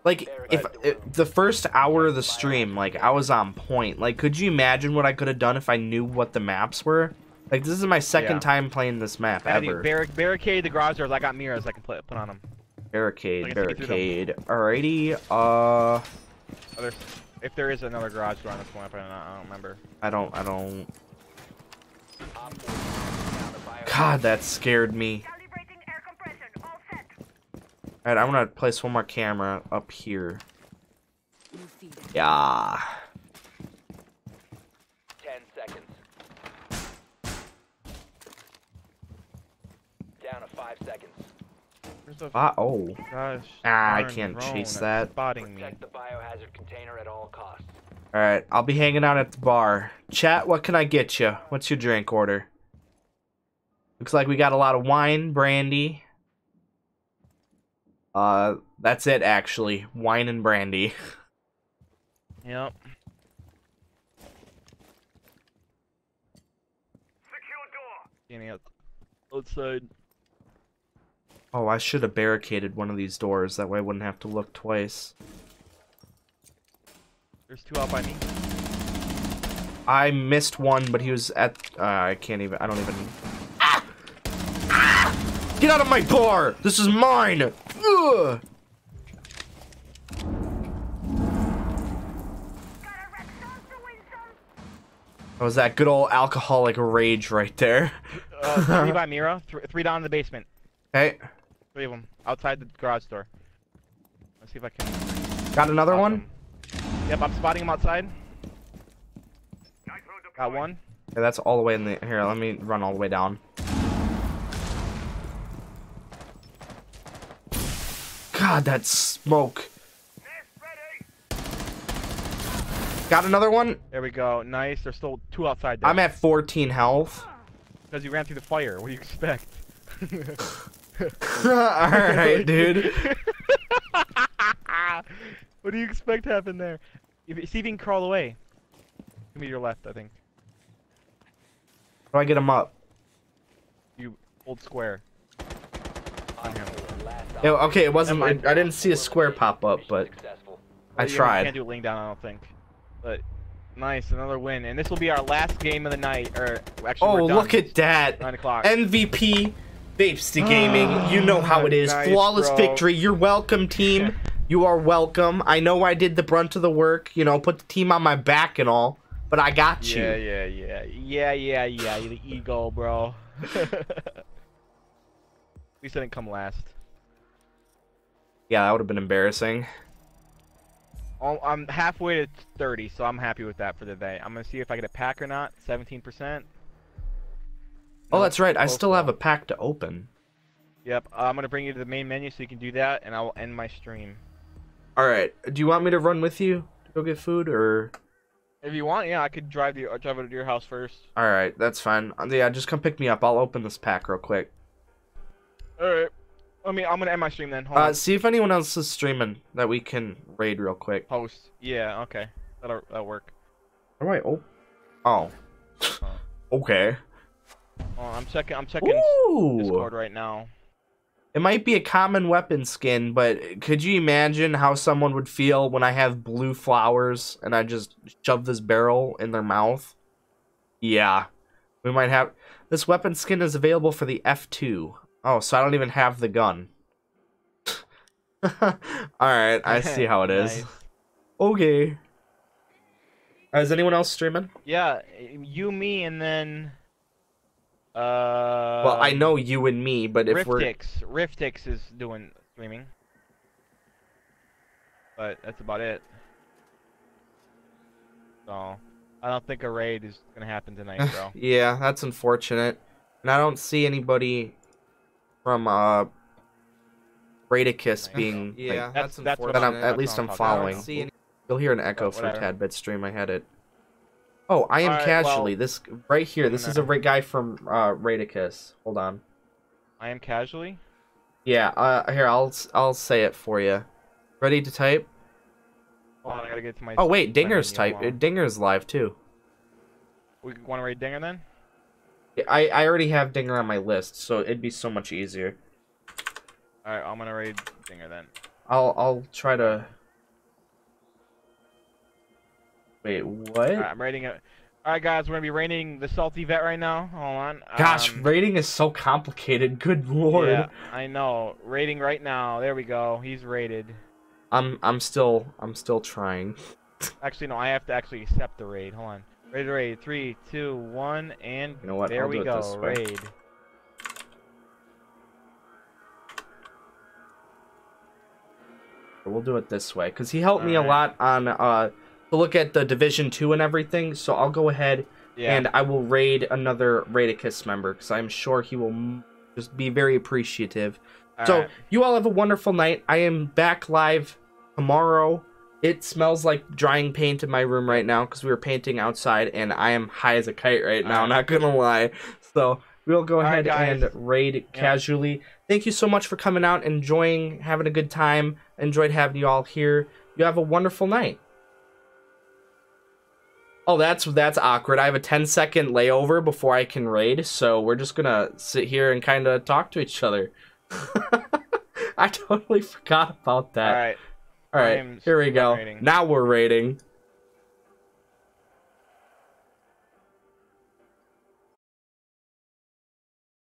like if, if the first hour of the stream, like I was on point. Like, could you imagine what I could have done if I knew what the maps were? Like, this is my second Yeah. time playing this map I need ever. barric- barricade the garage doors. I got mirrors I can put put on them. barricade, I can see through barricade. Alrighty. Uh, Other, if there is another garage door on this map, I don't, I don't remember. I don't, I don't. Op 4 down the bio. God, that scared me. Calibrating air compression. All set. Alright, I'm gonna place one more camera up here. Yeah. 10 seconds. Down to 5 seconds. There's a Ah, oh. gosh. Ah, I can't chase that. Spotting me. Protect the biohazard container at all costs. Alright, I'll be hanging out at the bar. Chat, what can I get you? What's your drink order? Looks like we got a lot of wine, brandy. Uh, that's it actually. Wine and brandy. Yep. Secure. Getting out outside. Oh, I should have barricaded one of these doors. That way I wouldn't have to look twice. There's two out by me. I missed one, but he was at. Uh, I can't even. I don't even. Get out of my bar! This is mine! Ugh! Gotta wreck some to win some. That was that good old alcoholic rage right there. Uh, three by Mira. Th- three down in the basement. Hey, Three of them outside the garage door. Let's see if I can. got another spot one? them. Yep, I'm spotting him outside. Got one. Yeah, that's all the way in the. Here, let me run all the way down. God, that smoke. Got another one? There we go. Nice. There's still two outside there. I'm at 14 health. Because you ran through the fire. What do you expect? Alright, dude. what do you expect happened there? If, see if you can crawl away. Give me your left, I think. How do I get him up? You hold square. Op 4, last Yeah, op- okay, it wasn't. Mind. I didn't see a square pop up, but. I tried. can't do it laying down, I don't think. But nice, another win, and this will be our last game of the night. Or actually, Oh, look at that. nine o'clock. MVP Vapesta Gaming. You know how it is. Nice, Flawless bro. victory. You're welcome, team. You are welcome. I know I did the brunt of the work, you know, put the team on my back and all, but I got you. Yeah, yeah, yeah, yeah, yeah, yeah. You're The ego, bro. At least I didn't come last. Yeah, that would have been embarrassing. Oh, I'm halfway to 30, so I'm happy with that for the day. I'm gonna see if I get a pack or not. 17%. Oh, No, that's right. I still have a pack to open. Yep. Uh, I'm gonna bring you to the main menu so you can do that, and I will end my stream. All right. Do you want me to run with you to go get food, or? If you want, yeah, I could drive the uh, drive over to your house first. All right, that's fine. Uh, Yeah, just come pick me up. I'll open this pack real quick. All right. I mean, I'm gonna end my stream then. Hold Uh, on. see if anyone else is streaming that we can raid real quick. Post. Yeah. Okay. That'll that'll work. All right. Oh. Oh. Okay. Oh, I'm checking. I'm checking Ooh. Discord right now. It might be a common weapon skin, but could you imagine how someone would feel when I have blue flowers and I just shove this barrel in their mouth? Yeah. We might have. This weapon skin is available for the F2. Oh, so I don't even have the gun. Alright, I see how it is. Nice. Okay. Uh, is anyone else streaming? Yeah, you, me, and then. Uh. well, I know you and me, but if we're. Riftix. Riftix is doing streaming. But that's about it. So, I don't think a raid is gonna happen tonight, bro. Yeah, that's unfortunate. And I don't see anybody from uh Radicus being Yeah, like, that's- that's what that I'm, I'm- at least I'm I'm following. any- You'll hear an echo But for whatever. Tad Bit stream. I had it. Oh, I am Alright, casually. well- this right here. This is a No. guy from uh Radicus. Hold on. I am casually. Yeah. Uh, here I'll s- I'll say it for you. Ready to type? Hold on, I gotta get to my. Oh wait, Dinger's type. Dinger's live too. We want to raid Dinger then? I I already have Dinger on my list, so it'd be so much easier. Alright, I'm gonna raid Dinger then. I'll I'll try to. Wait, what? Alright, I'm raiding it. Alright, guys, we're gonna be raiding the Salty Vet right now. Hold on. Gosh, um, rating is so complicated. Good lord. Yeah, I know. Raiding right now. There we go. He's rated. I'm I'm still I'm still trying. Actually, no. I have to actually accept the raid. Hold on. Raid, raid. Three, two, one, and You know what? there I'll we go. Raid. We'll do it this way because he helped me a lot on uh to look at the Division Two and everything. So I'll go ahead Yeah. and I will raid another Raidicus member because I'm sure he will just be very appreciative. So Alright. you all have a wonderful night. I am back live tomorrow. It smells like drying paint in my room right now because we were painting outside, and I am high as a kite right now. Alright. Not gonna lie. So we'll go Alright, ahead guys. and raid casually. Thank you so much for coming out, enjoying, having a good time. Enjoyed having you all here. You have a wonderful night. Oh, that's that's awkward. I have a 10 second layover before I can raid, so we're just gonna sit here and kind of talk to each other. I totally forgot about that. Alright. All I'm here we go. raiding. Now we're raiding.